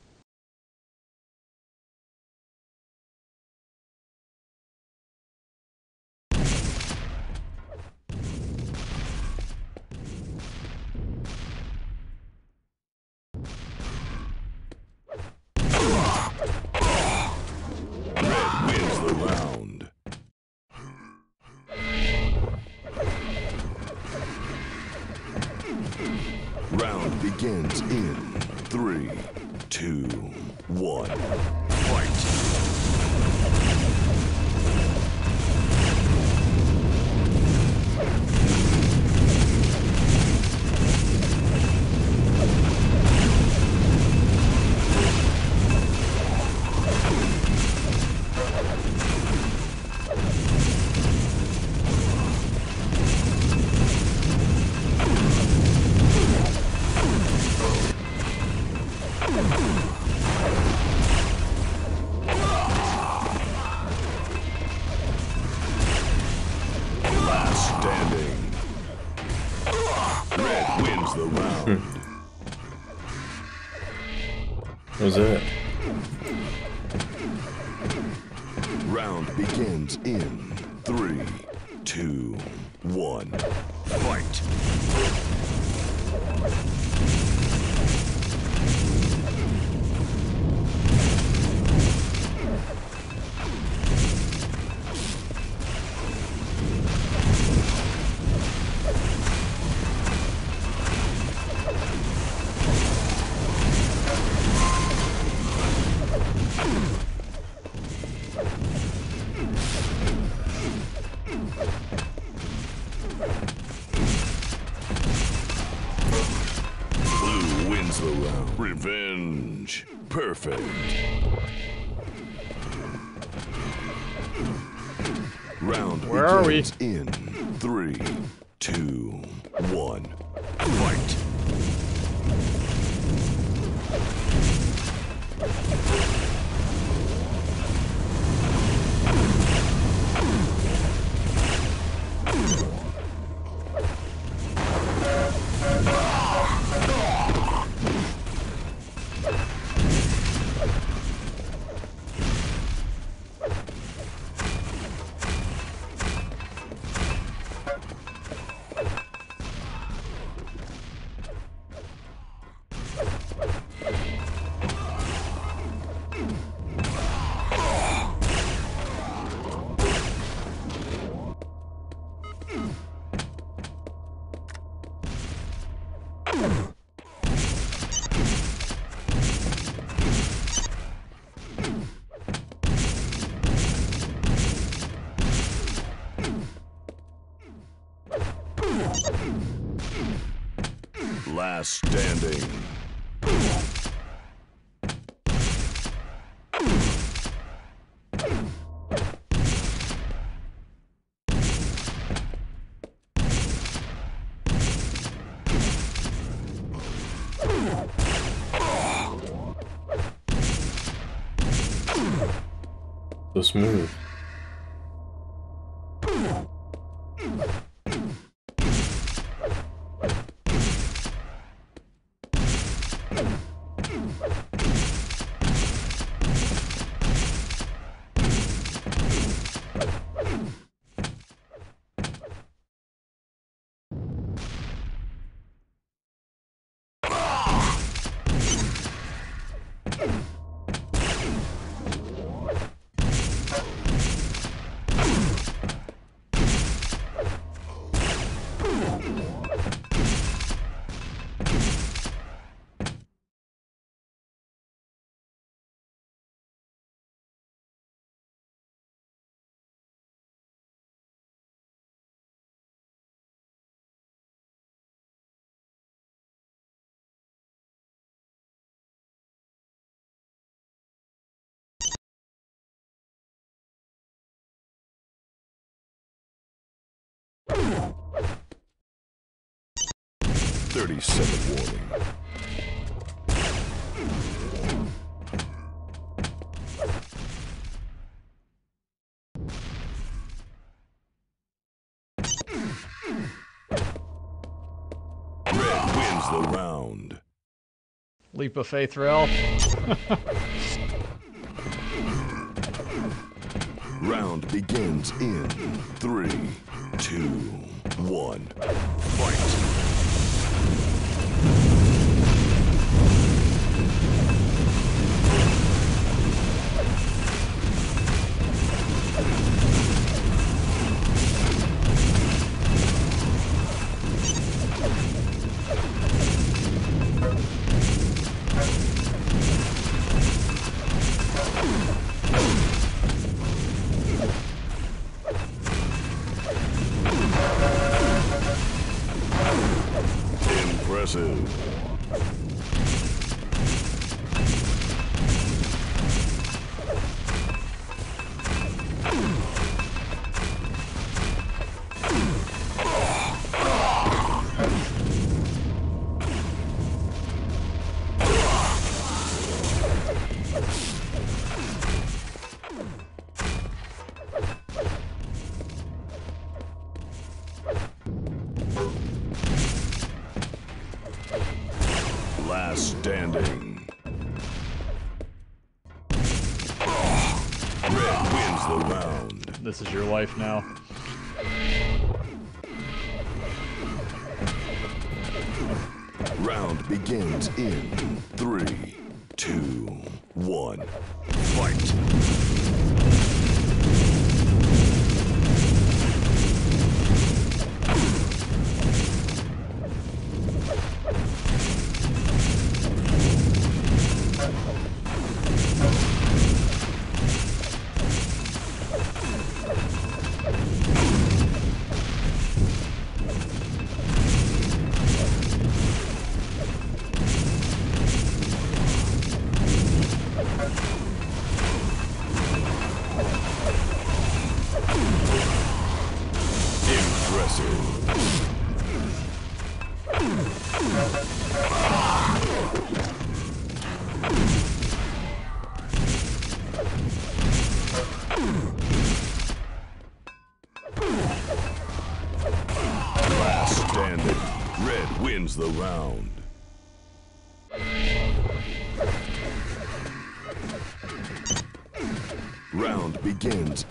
Begins in three, smooth. 30 second warning. Red wins the round. Leap of faith, Rel. Round begins in three, two, one. Fight.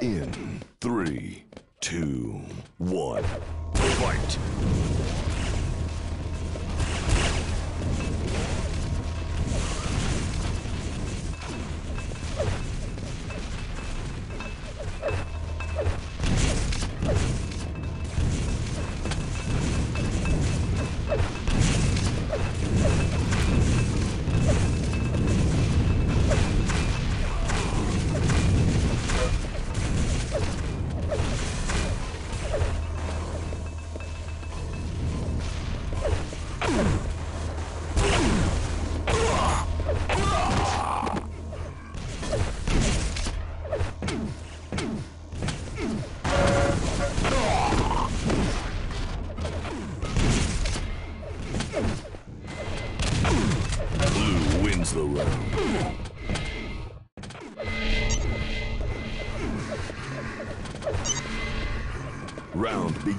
In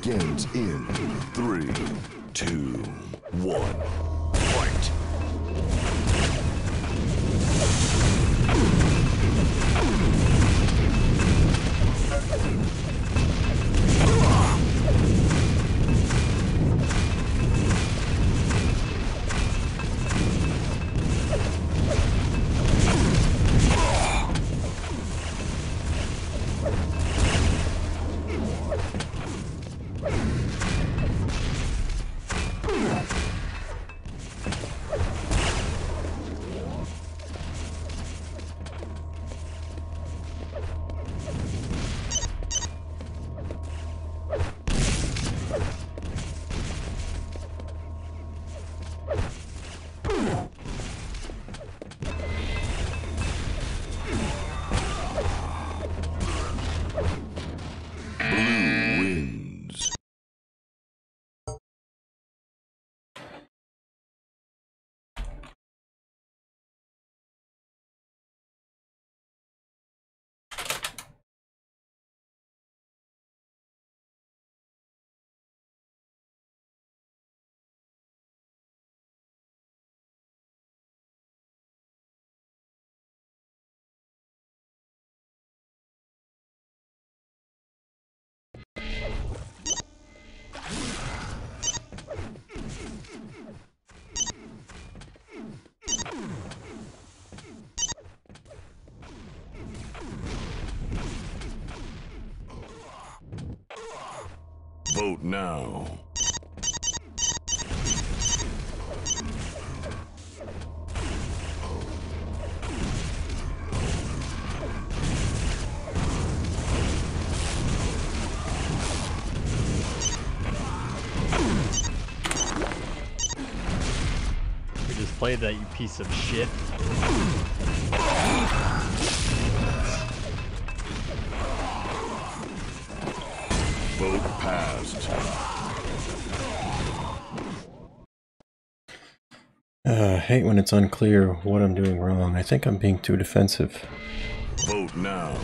begins in three, two, one. Vote now. Played that, you piece of shit. Passed. Uh, I hate when it's unclear what I'm doing wrong. I think I'm being too defensive. Vote now.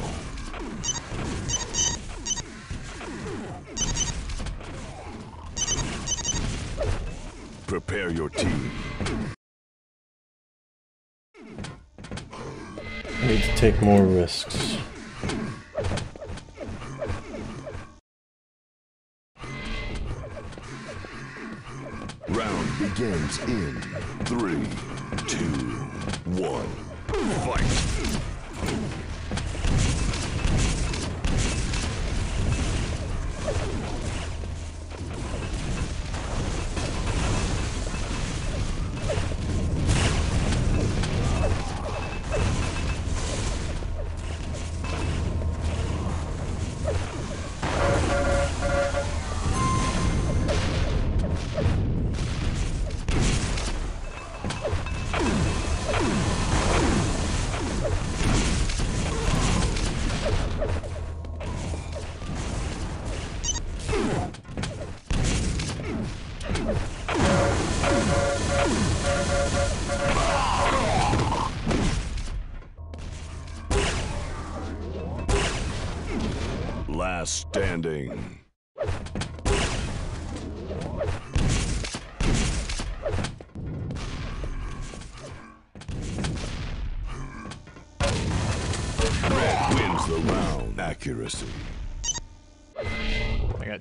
Prepare your team. I need to take more risks. Begins in three, two, one. Fight!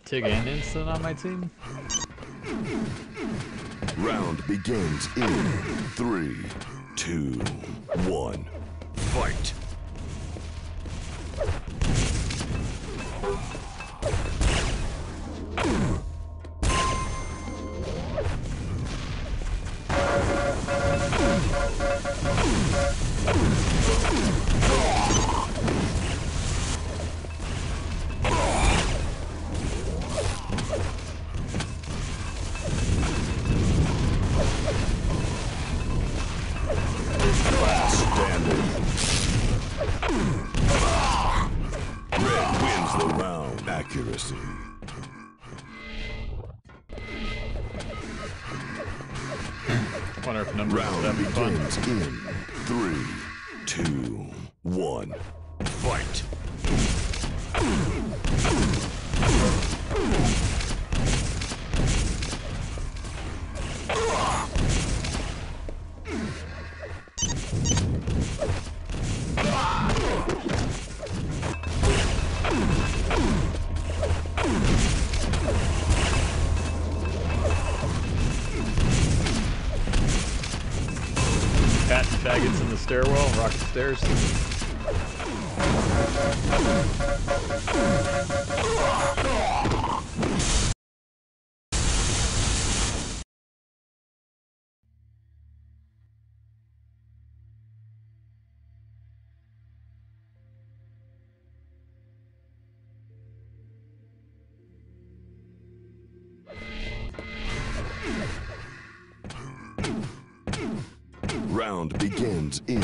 Tig and Instant on my team. Round begins in three, two, one. Fight! Fun. Rocket stairs. Round begins in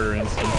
Carry me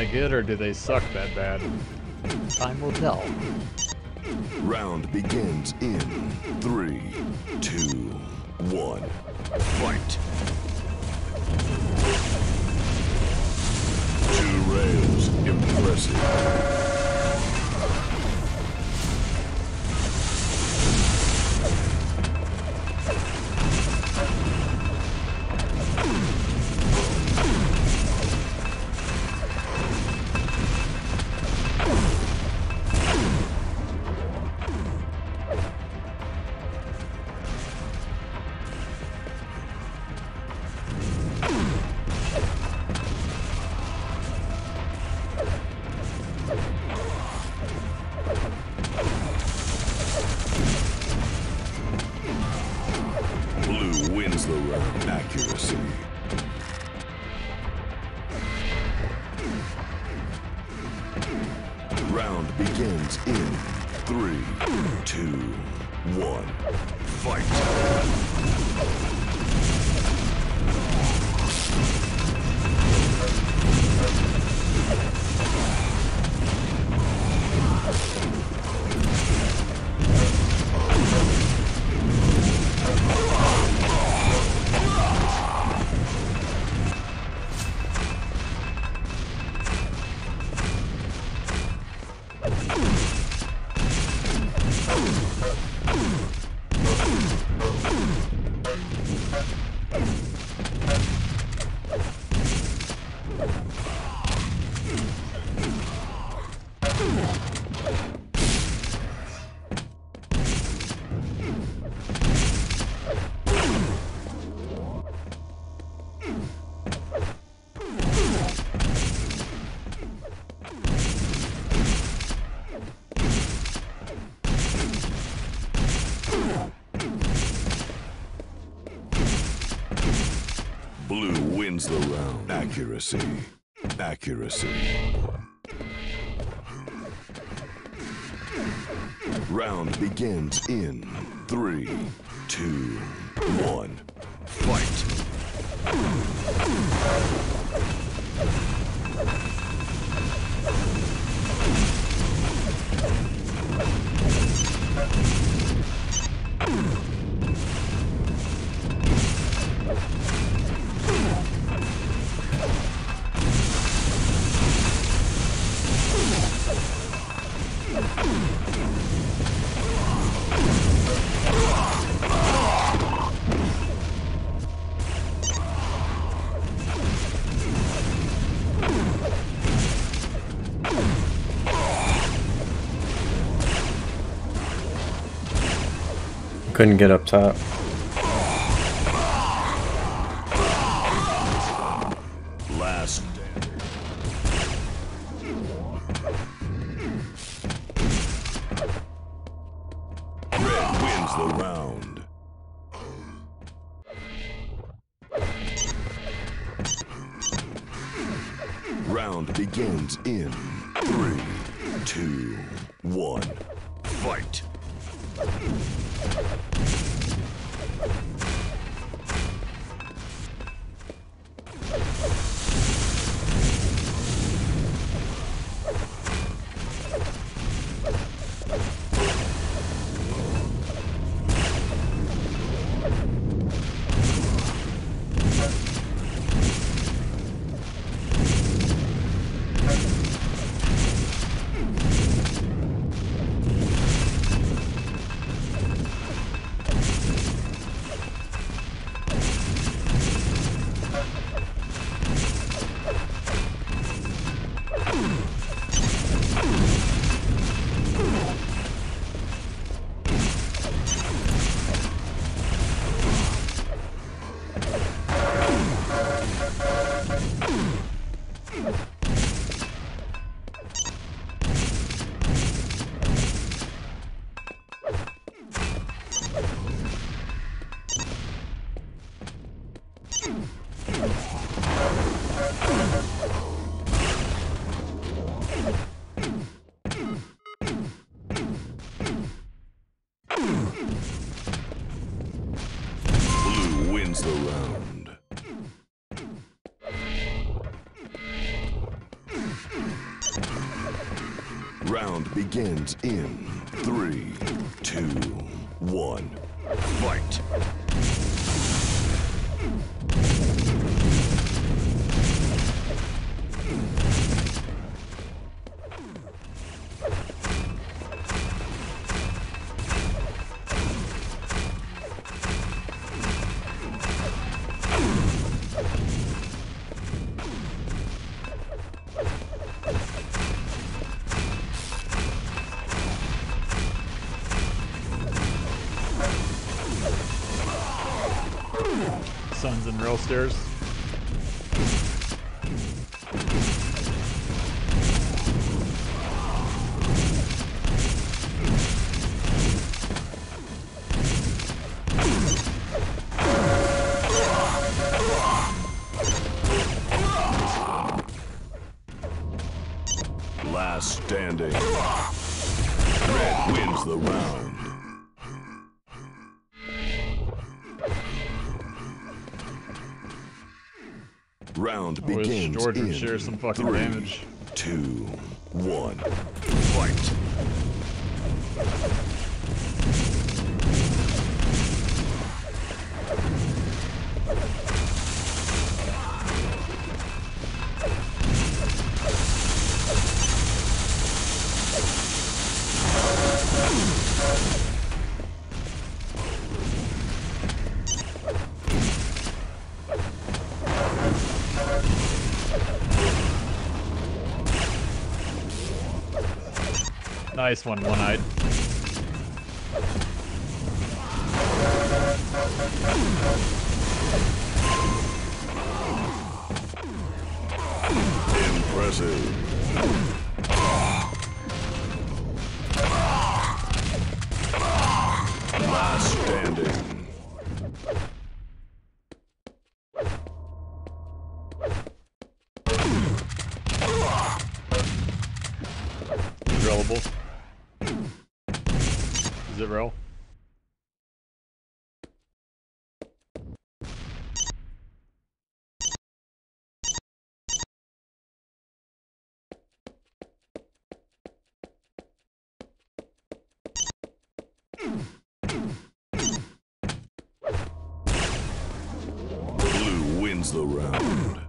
that good or do they suck that bad? Time will tell. Round begins in three, two, one, The round. Accuracy. Accuracy. Round begins in three, two, one, Couldn't get up top. Round begins in three, two, one. Fight. Suns I wish George would share some fucking damage. two, Nice one, one-eyed. The round.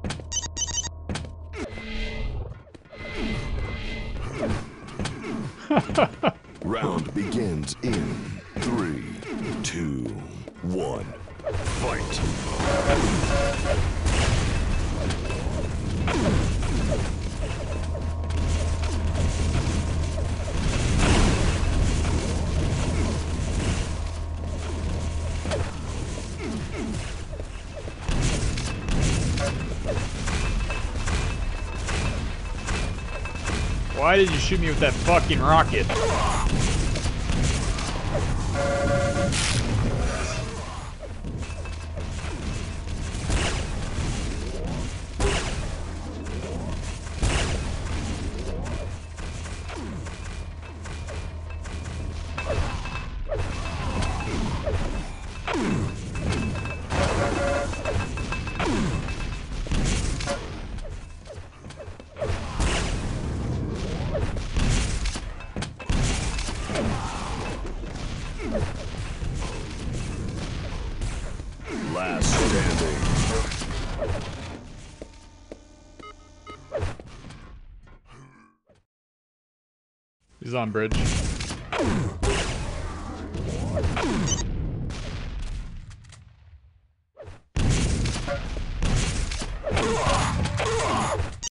Round begins in three, two, one. Fight. Did you shoot me with that fucking rocket? On bridge.